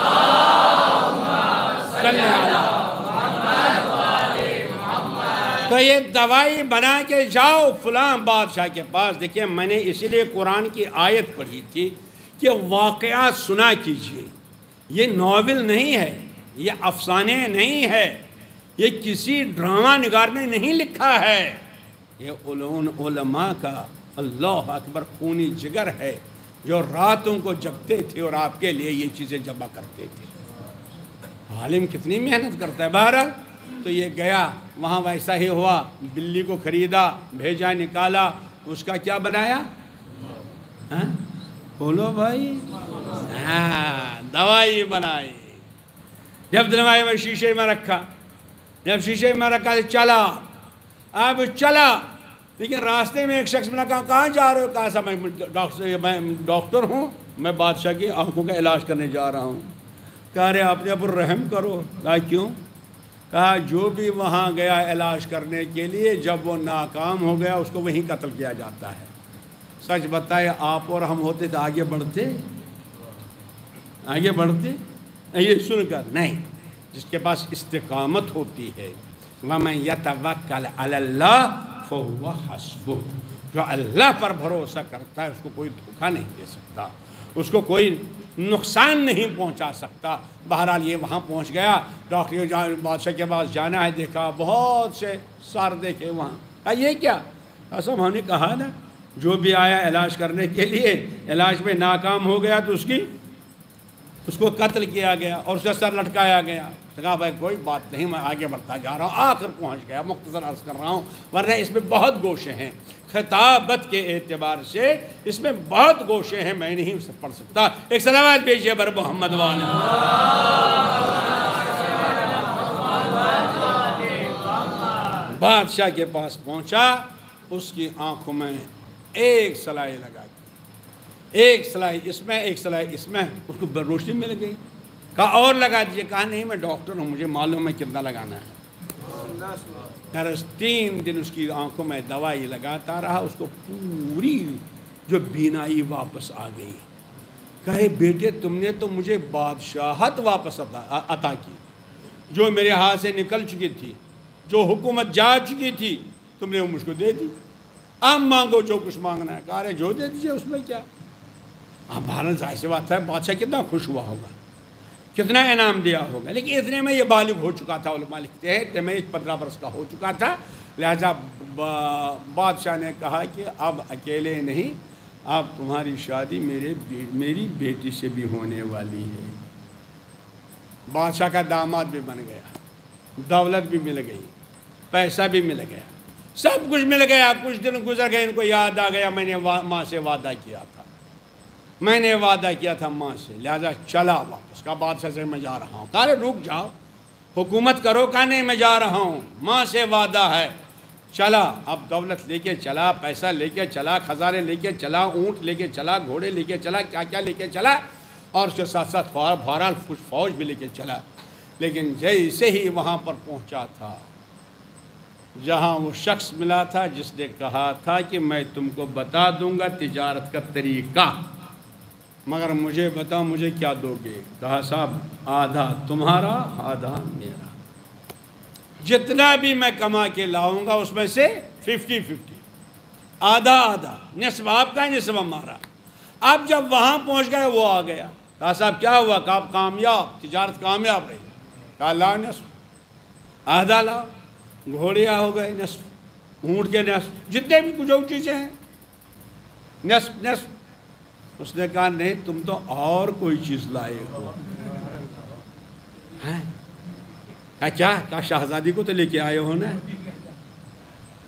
تو یہ دوائی بنا کے جاؤ، فلاں بادشاہ کے پاس۔ دیکھیں میں نے اسی لیے قرآن کی آیت پڑھی تھی کہ واقعات سنا کیجیے۔ یہ ناول نہیں ہے۔ یہ افسانے نہیں ہے، یہ کسی ڈرامہ نگار نے نہیں لکھا ہے۔ یہ علون علماء کا اللہ اکبر خونی جگر ہے، جو راتوں کو جگتے تھے اور آپ کے لیے یہ چیزیں جمع کرتے تھے۔ عالم کتنی محنت کرتا ہے۔ بہرحال تو یہ گیا، وہاں ویسا ہی ہوا، بلی کو خریدا، بھیجا، نکالا، اس کا کیا بنایا؟ ہاں؟ بولو بھائی۔ ہاں دوائی بنائی۔ جب دوائی میں شیشے میں رکھا جب شیشے میں رکھا تو چلا اب چلا لیکن راستے میں ایک شخص نے کہا کہاں جا رہے ہو کہا سا میں ڈاکٹر میں ڈاکٹر ہوں میں بادشاہ کی آنکھوں کا علاج کرنے جا رہا ہوں کہا رہے اپنے پر رحم کرو کہا کیوں کہا جو بھی وہاں گیا علاج کرنے کے لیے جب وہ ناکام ہو گیا اس کو وہیں قتل کیا جاتا ہے سچ بتائے آپ اور ہم ہوتے تو آگے بڑھتے آگے بڑھتے یہ سن کر۔ نہیں جس کے پاس استقامت ہوتی ہے۔ وَمَن يَتَوَكَّلْ عَلَى اللَّهِ فَهُوَ حَسْبُهُ۔ جو اللہ پر بھروسہ کرتا ہے اس کو کوئی دھوکہ نہیں دے سکتا۔ اس کو کوئی نقصان نہیں پہنچا سکتا۔ بہرحال یہ وہاں پہنچ گیا۔ ڈاکٹر بادشاہ کے پاس جانا ہے دیکھا بہت سے سار دیکھے وہاں۔ یہ کیا؟ اصل ہم نے کہا نا جو بھی آیا علاج کرنے کے لیے علاج میں ناکام ہو گیا تو اس کی اس کو قتل کیا گیا اور اس کا سر لٹکایا گیا۔ کہا بھائی، کوئی بات نہیں، میں آگے بڑھتا جا رہا ہوں، آخر پہنچ گیا، مختصر عرض کر رہا ہوں، ورنہ اس میں بہت گوشے ہیں۔ خطابت کے اعتبار سے اس میں بہت گوشے ہیں، میں نہیں اسے پڑھ سکتا۔ ایک سلامات بھیجیے بر محمد والا۔ بادشاہ کے پاس پہنچا، اس کی آنکھوں میں ایک سلائی لگا ایک سلائی اس میں ایک سلائی اس میں اس کو روشنی مل گئی۔ کہا، اور لگا دیجیے کہا، نہیں، میں ڈاکٹر ہوں، مجھے معلوم ہے کتنا لگانا ہے۔ درس تین دن اس کی آنکھوں میں دوائی لگاتا رہا۔ اس کو پوری جو بینائی واپس آ گئی۔ کہے، بیٹے، تم نے تو مجھے بادشاہت واپس عطا عطا کی۔ جو میرے ہاتھ سے نکل چکی تھی، جو حکومت جا چکی تھی، تم نے وہ مجھ کو دے دی۔ اب مانگو جو کچھ مانگنا ہے۔ کہا رہے جو دے دیجیے اس میں کیا؟ اب بھارت ظاہر سی بات ہے، بادشاہ کتنا خوش ہوا ہوگا۔ کتنا انعام دیا ہوگا۔ لیکن اتنے میں یہ بالغ ہو چکا تھا، علماء لکھتے ہیں کہ میں ایک پندرہ برس کا ہو چکا تھا۔ لہذا بادشاہ نے کہا کہ اب اکیلے نہیں، اب تمہاری شادی میرے میری بیٹی سے بھی ہونے والی ہے۔ بادشاہ کا داماد بھی بن گیا، دولت بھی مل گئی، پیسہ بھی مل گیا، سب کچھ مل گیا۔ کچھ دن گزر گئے، ان کو یاد آ گیا، میں نے ماں سے وعدہ کیا تھا۔ میں نے وعدہ کیا تھا ماں سے، لہذا چلا واپس۔ کا بادشاہ سے میں جا رہا ہوں۔ کہا رک جاؤ۔ حکومت کرو، کہا، نہیں، میں جا رہا ہوں۔ ماں سے وعدہ ہے۔ چلا۔ اب دولت لے کے چلا، پیسہ لے کے چلا، خزانے لے کے چلا، اونٹ لے کے چلا، گھوڑے لے کے چلا، کیا کیا لے کے چلا، اور اس کے ساتھ ساتھ بہرحال کچھ فوج بھی لے کے چلا۔ لیکن جیسے ہی وہاں پر پہنچا تھا، جہاں وہ شخص ملا تھا، جس نے کہا تھا کہ میں تم کو بتا دوں گا تجارت کا طریقہ۔ مگر مجھے بتاؤ مجھے کیا دو گے؟ کہا صاحب، آدھا تمہارا، آدھا میرا۔ جتنا بھی میں کما کے لاؤں گا، اس میں سے ففٹی ففٹی آدھا آدھا۔ نصف آپ کا نصف ہمارا۔ اب جب وہاں پہنچ گئے، وہ آ گیا۔ کہا صاحب، کیا ہوا؟ کہا آپ کامیاب، تجارت کامیاب رہی۔ کہا لا نصف آدھا لاؤ۔ گھوڑیاں ہو گئے نصف اونٹ کے نصف جتنے بھی کچھ چیزیں ہیں۔ نصف نصف اس نے کہا، نہیں، تم تو اور کوئی چیز لائے ہو. ہیں؟ کہا کیا کہا، شہزادی کو تو لے کے آئے ہو نا؟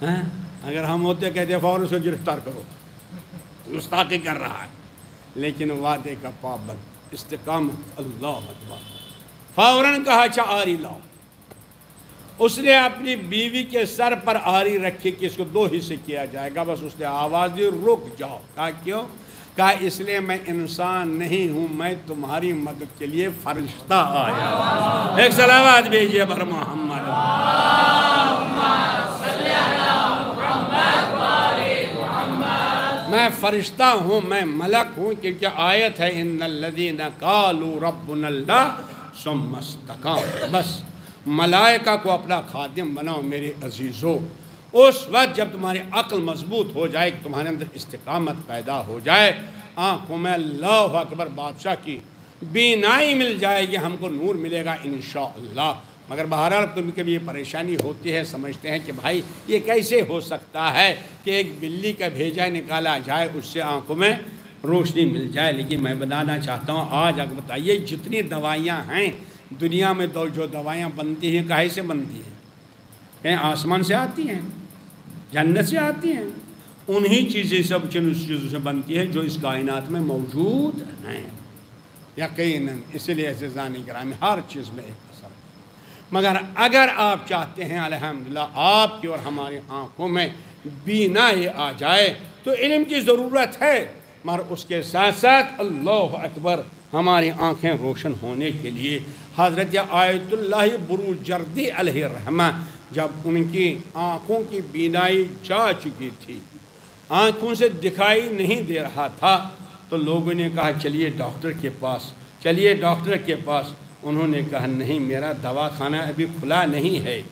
ہاں؟ اگر ہم ہوتے کہتے فوراً اسے گرفتار کرو۔ گستاخی کر رہا ہے۔ لیکن وعدے کا پابند استقامت اللہ اکبر۔ فوراً کہا اچھا آری لاؤ۔ اس نے اپنی بیوی کے سر پر آری رکھی کہ اس کو دو حصے کیا جائے گا، بس اس نے آواز دی، رک جاؤ۔ کہا، کیوں؟ کہا اس لیے میں انسان نہیں ہوں، میں تمہاری مدد کے لیے فرشتہ آیا ایک سلامات بھیجیے بر محمد۔ میں فرشتہ ہوں، میں ملک ہوں، کیونکہ آیت ہے، ان الذین قالوا ربنا اللہ ثم استقاموا۔ بس، ملائکہ کو اپنا خادم بناؤ میرے عزیزو۔ اس وقت جب تمہاری عقل مضبوط ہو جائے، کہ تمہارے اندر استقامت پیدا ہو جائے، آنکھوں میں اللہ اکبر بادشاہ کی بینائی مل جائے گی ہم کو نور ملے گا انشاءاللہ۔ مگر بہرحال کبھی کبھی یہ پریشانی ہوتی ہے، سمجھتے ہیں کہ بھائی یہ کیسے ہو سکتا ہے کہ ایک بلی کا بھیجا نکالا جائے، اس سے آنکھوں میں روشنی مل جائے۔ لیکن میں بتانا چاہتا ہوں، آج اگر بتائیے، جتنی دوائیاں ہیں، دنیا میں جو دوائیاں بنتی ہیں کہے سے بنتی ہیں؟ کہیں آسمان سے آتی ہیں؟ جنت سے آتی ہیں۔ انہی چیزیں سب چیزوں سے بنتی ہیں جو اس کائنات میں موجود ہیں۔ یقیناً، اس لیے ایسے ذانی گرامی ہر چیز میں ایک اثر مگر اگر آپ چاہتے ہیں، الحمدللہ، آپ کی اور ہماری آنکھوں میں بینائی آ جائے، تو علم کی ضرورت ہے۔ مگر اس کے ساتھ ساتھ اللہ اکبر، ہماری آنکھیں روشن ہونے کے لیے حضرت آیت اللہ برو جردی علیہ الرحمہ جب ان کی آنکھوں کی بینائی جا چکی تھی، آنکھوں سے دکھائی نہیں دے رہا تھا، تو لوگوں نے کہا، چلیے ڈاکٹر کے پاس، چلیے ڈاکٹر کے پاس۔ انہوں نے کہا، نہیں، میرا دوا خانہ ابھی کھلا نہیں ہے۔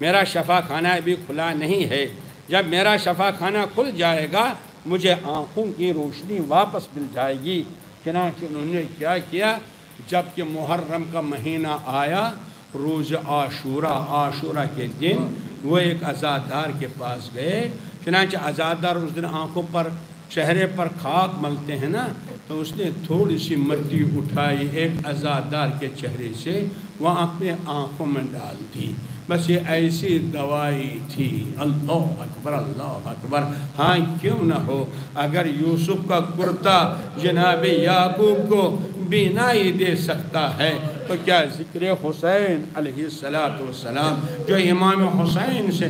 میرا شفا خانہ ابھی کھلا نہیں ہے۔ جب میرا شفا خانہ کھل جائے گا، مجھے آنکھوں کی روشنی واپس مل جائے گی۔ چنانچہ انہوں نے کیا کیا جبکہ محرم کا مہینہ آیا روز عاشورہ عاشورہ کے دن وہ ایک عزادار کے پاس گئے۔ چنانچہ عزادار اس دن آنکھوں پر، چہرے پر خاک ملتے ہیں نا، تو اس نے تھوڑی سی مٹی اٹھائی ایک عزادار کے چہرے سے، وہ اپنے آنکھوں میں ڈال دی۔ بس یہ ایسی دوائی تھی۔ اللہ اکبر اللہ اکبر۔ ہاں کیوں نہ ہو۔ اگر یوسف کا کرتا جناب یعقوب کو بینائی دے سکتا ہے تو کیا ذکر حسین علیہ السلام جو امام حسین سے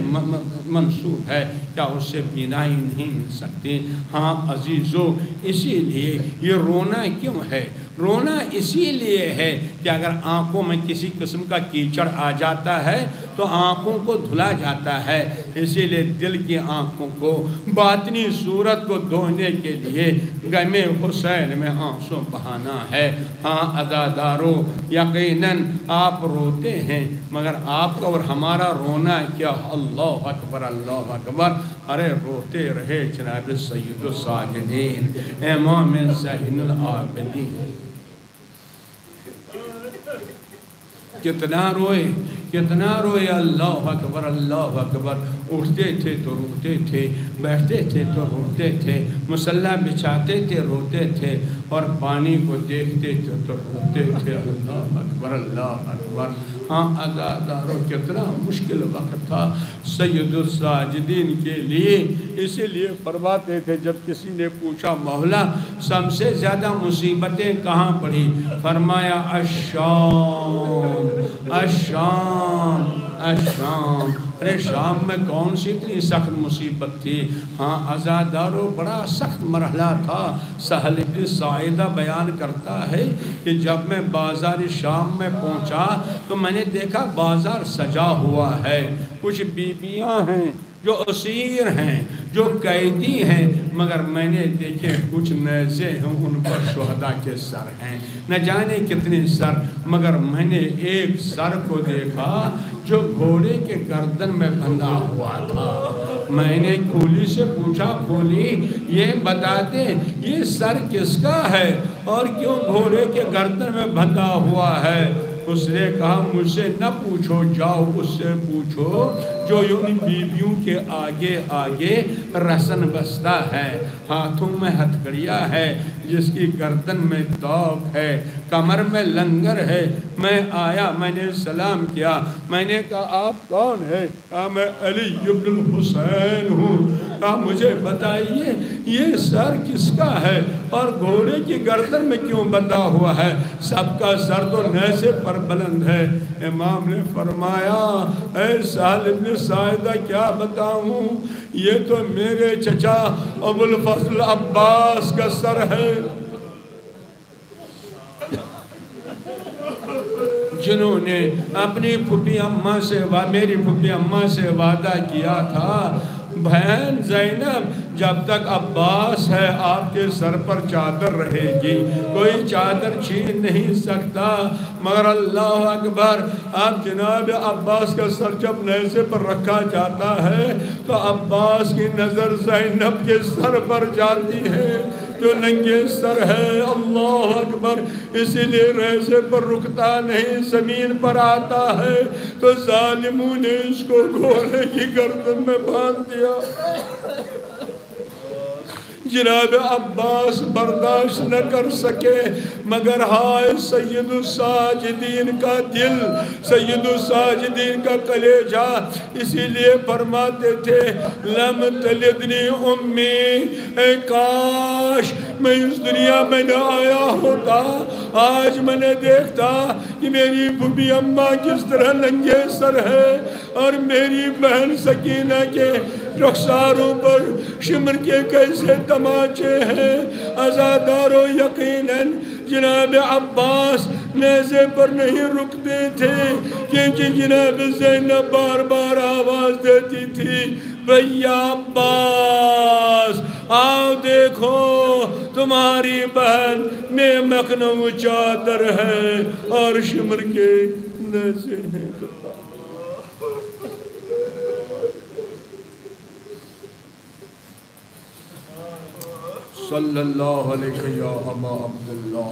منصوب ہے، کیا اس سے بینائی نہیں مل سکتی ہاں عزیزو، اسی لیے یہ رونا کیوں ہے؟ رونا اسی لیے ہے کہ اگر آنکھوں میں کسی قسم کا کیچڑ آ جاتا ہے تو آنکھوں کو دھلا جاتا ہے۔ اسی لیے دل کی آنکھوں کو باطنی صورت کو دھونے کے لیے غم حسین میں آنسو بہانا ہے۔ ہاں ادادارو یقیناً آپ روتے ہیں، مگر آپ کا اور ہمارا رونا کیا اللہ اکبر اللہ اکبر۔ ارے روتے رہے جناب سید الساجدین، امام زین العابدین۔ کتنا روئے کتنا روئے، اللہ اکبر اللہ اکبر۔ اٹھتے تھے تو روتے تھے، بیٹھتے تھے تو روتے تھے، مسلح بچھاتے تھے، روتے تھے۔ اور پانی کو دیکھتے تھے تو روتے تھے۔ اللہ اکبر اللہ اکبر۔ ہاں ادادارو کتنا مشکل وقت تھا۔ سید الساجدین کے لیے، اسی لیے فرماتے تھے، جب کسی نے پوچھا، مولا سب سے زیادہ مصیبتیں کہاں پڑی فرمایا، الشام الشام الشام۔ ارے، شام میں کون سی اتنی سخت مصیبت تھی؟ ہاں ازادارو بڑا سخت مرحلہ تھا۔ سہل ابن سائدہ بیان کرتا ہے کہ جب میں بازار شام میں پہنچا تو میں نے دیکھا بازار سجا ہوا ہے۔ کچھ بیبیاں ہیں جو اسیر ہیں، جو قیدی ہیں، مگر میں نے دیکھے کچھ نیزے ہیں ان پر شہدہ کے سر ہیں۔ نہ جانے کتنے سر، مگر میں نے ایک سر کو دیکھا جو گھوڑے کے گردن میں بندھا ہوا تھا۔ میں نے کولی سے پوچھا کولی یہ بتا دے یہ سر کس کا ہے؟ اور کیوں گھوڑے کے گردن میں بندھا ہوا ہے؟ اس نے کہا مجھ سے نہ پوچھو جاؤ اس سے پوچھو۔ جو ان بیبیوں کے آگے آگے رسن بستا ہے، ہاتھوں میں ہتھکڑیا ہے، جس کی گردن میں توق ہے، کمر میں لنگر ہے۔ میں آیا، میں نے سلام کیا، میں نے کہا، آپ کون ہے کہا، میں علی ابن الحسین ہوں۔ کہا، مجھے بتائیے، یہ سر کس کا ہے؟ اور گھوڑے کی گردن میں کیوں بندھا ہوا ہے؟ سب کا سر تو نیسے پر بلند ہے۔ امام نے فرمایا، اے سال ابن سائدہ کیا بتاؤں؟ یہ تو میرے چچا ابو الفضل عباس کا سر ہے۔ جنہوں نے اپنی پھپی اماں سے میری پھپی اماں سے وعدہ کیا تھا بہن زینب، جب تک عباس ہے، آپ کے سر پر چادر رہے گی۔ کوئی چادر چھین نہیں سکتا۔ مگر اللہ اکبر آپ جناب عباس کا سر جب نیزے پر رکھا جاتا ہے، تو عباس کی نظر زینب کے سر پر جاتی ہے۔ جو ننگے سر ہے، اللہ اکبر، اسی لیے ریسے پر رکتا نہیں، زمین پر آتا ہے۔ تو ظالموں نے اس کو گھوڑے کی گردن میں باندھ دیا۔ جناب عباس برداشت نہ کر سکے، مگر ہائے سید الساجدین کا دل، سید الساجدین کا کلیجہ اسی لیے فرماتے تھے، لم تلدنی امی، اے کاش میں اس دنیا میں نہ آیا ہوتا، آج میں نے دیکھتا کہ میری بھوبی اممہ کس طرح لنگے سر ہے اور میری بہن سکینہ کے رخساروں پر شمر کے کیسے تماچے ہیں؟ ازادارو یقیناً جناب عباس نیزے پر نہیں رکتے تھے، کیونکہ جناب زینب بار بار آواز دیتی تھی بھیا عباس، آؤ دیکھو، تمہاری بہن میں مخنو چادر ہے اور شمر کے نیزے ہیں۔ صلی اللہ علیہ یا ابا عبداللہ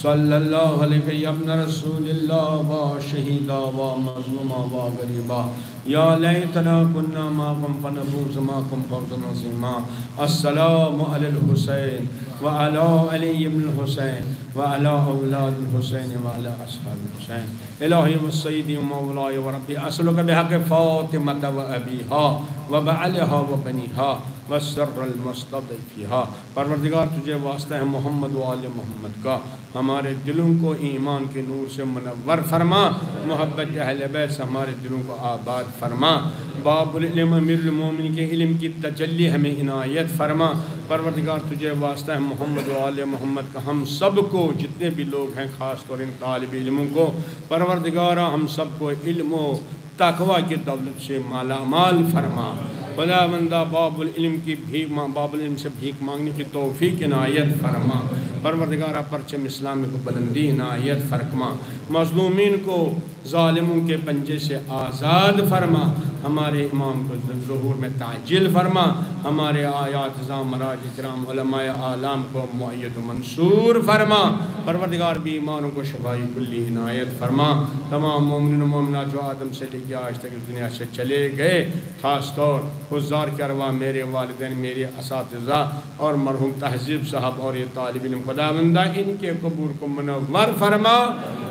صلی اللہ علیہ یا ابن رسول اللہ و شہیدہ و مظلومہ و غریبہ یا لیتنا کننا ما ماکم فنفوز ماکم فوزا نظیما السلام علی الحسین وعلا علی ابن الحسین وعلى أولاد الحسين وعلى أصحاب الحسين. إلهي والسيدي ومولاي وربي، أسألك بحق فاطمة وأبيها وبعلها وبنيها والسر المستضعف پروردگار، تجھے واسطہ ہے محمد و آل محمد کا. ہمارے دلوں کو ایمان کے نور سے منور فرما. محبت اہل بیت سے ہمارے دلوں کو آباد فرما. باب العلم امیر المومن کے علم کی تجلی ہمیں عنایت فرما. پروردگار، تجھے واسطہ ہے محمد و آل محمد کا. ہم سب کو جتنے بھی لوگ ہیں، خاص طور ان طالب علموں کو، پروردگارہ، ہم سب کو علم و تقوی کی دولت سے مالا مال فرما۔ خدا بندہ باب العلم کی بھیک باب العلم سے بھیک مانگنے کی توفیق، عنایت فرما۔ پروردگارہ، پرچم اسلام کو بلندی، عنایت فرما۔ مظلومین کو، ظالموں کے پنجے سے آزاد فرما۔ ہمارے امام کو ظہور میں تعجل فرما، ہمارے آیات زام مراج اکرام، علماء عالم کو معید و منصور فرما۔ پروردگار بھی ایمانوں کو شفائی، کلی عنایت فرما۔ تمام مومن و مومنات جو آدم سے لے کے آج تک اس دنیا سے چلے گئے، خاص طور حضار کے اروا میرے والدین، میرے اساتذہ اور مرحوم تہذیب صاحب اور یہ طالب علم خدا بندہ ان کے قبور کو منور فرما،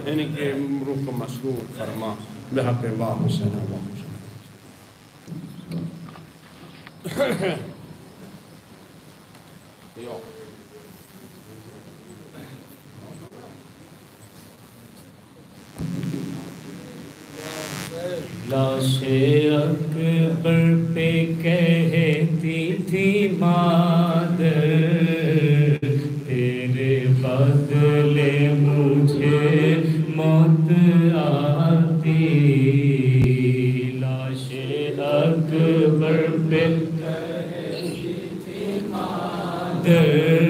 ان کے روح کو مسرور فرما۔ بحق واہ حسین واہ حسین Yo. اکبر پہ کہتی تھی مادر تیرے بدلے مجھے موت آتی لاش اکبر پہ مادر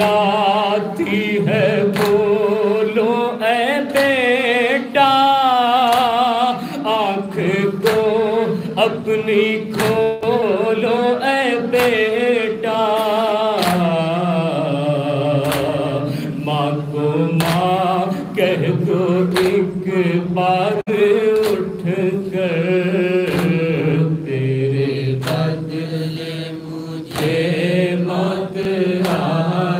بلاتی ہے، بولو اے بیٹا آنکھ کو اپنی کھولو اے بیٹا۔ ماں کو ماں کہہ دو، ایک بار اٹھ مجھے مت آ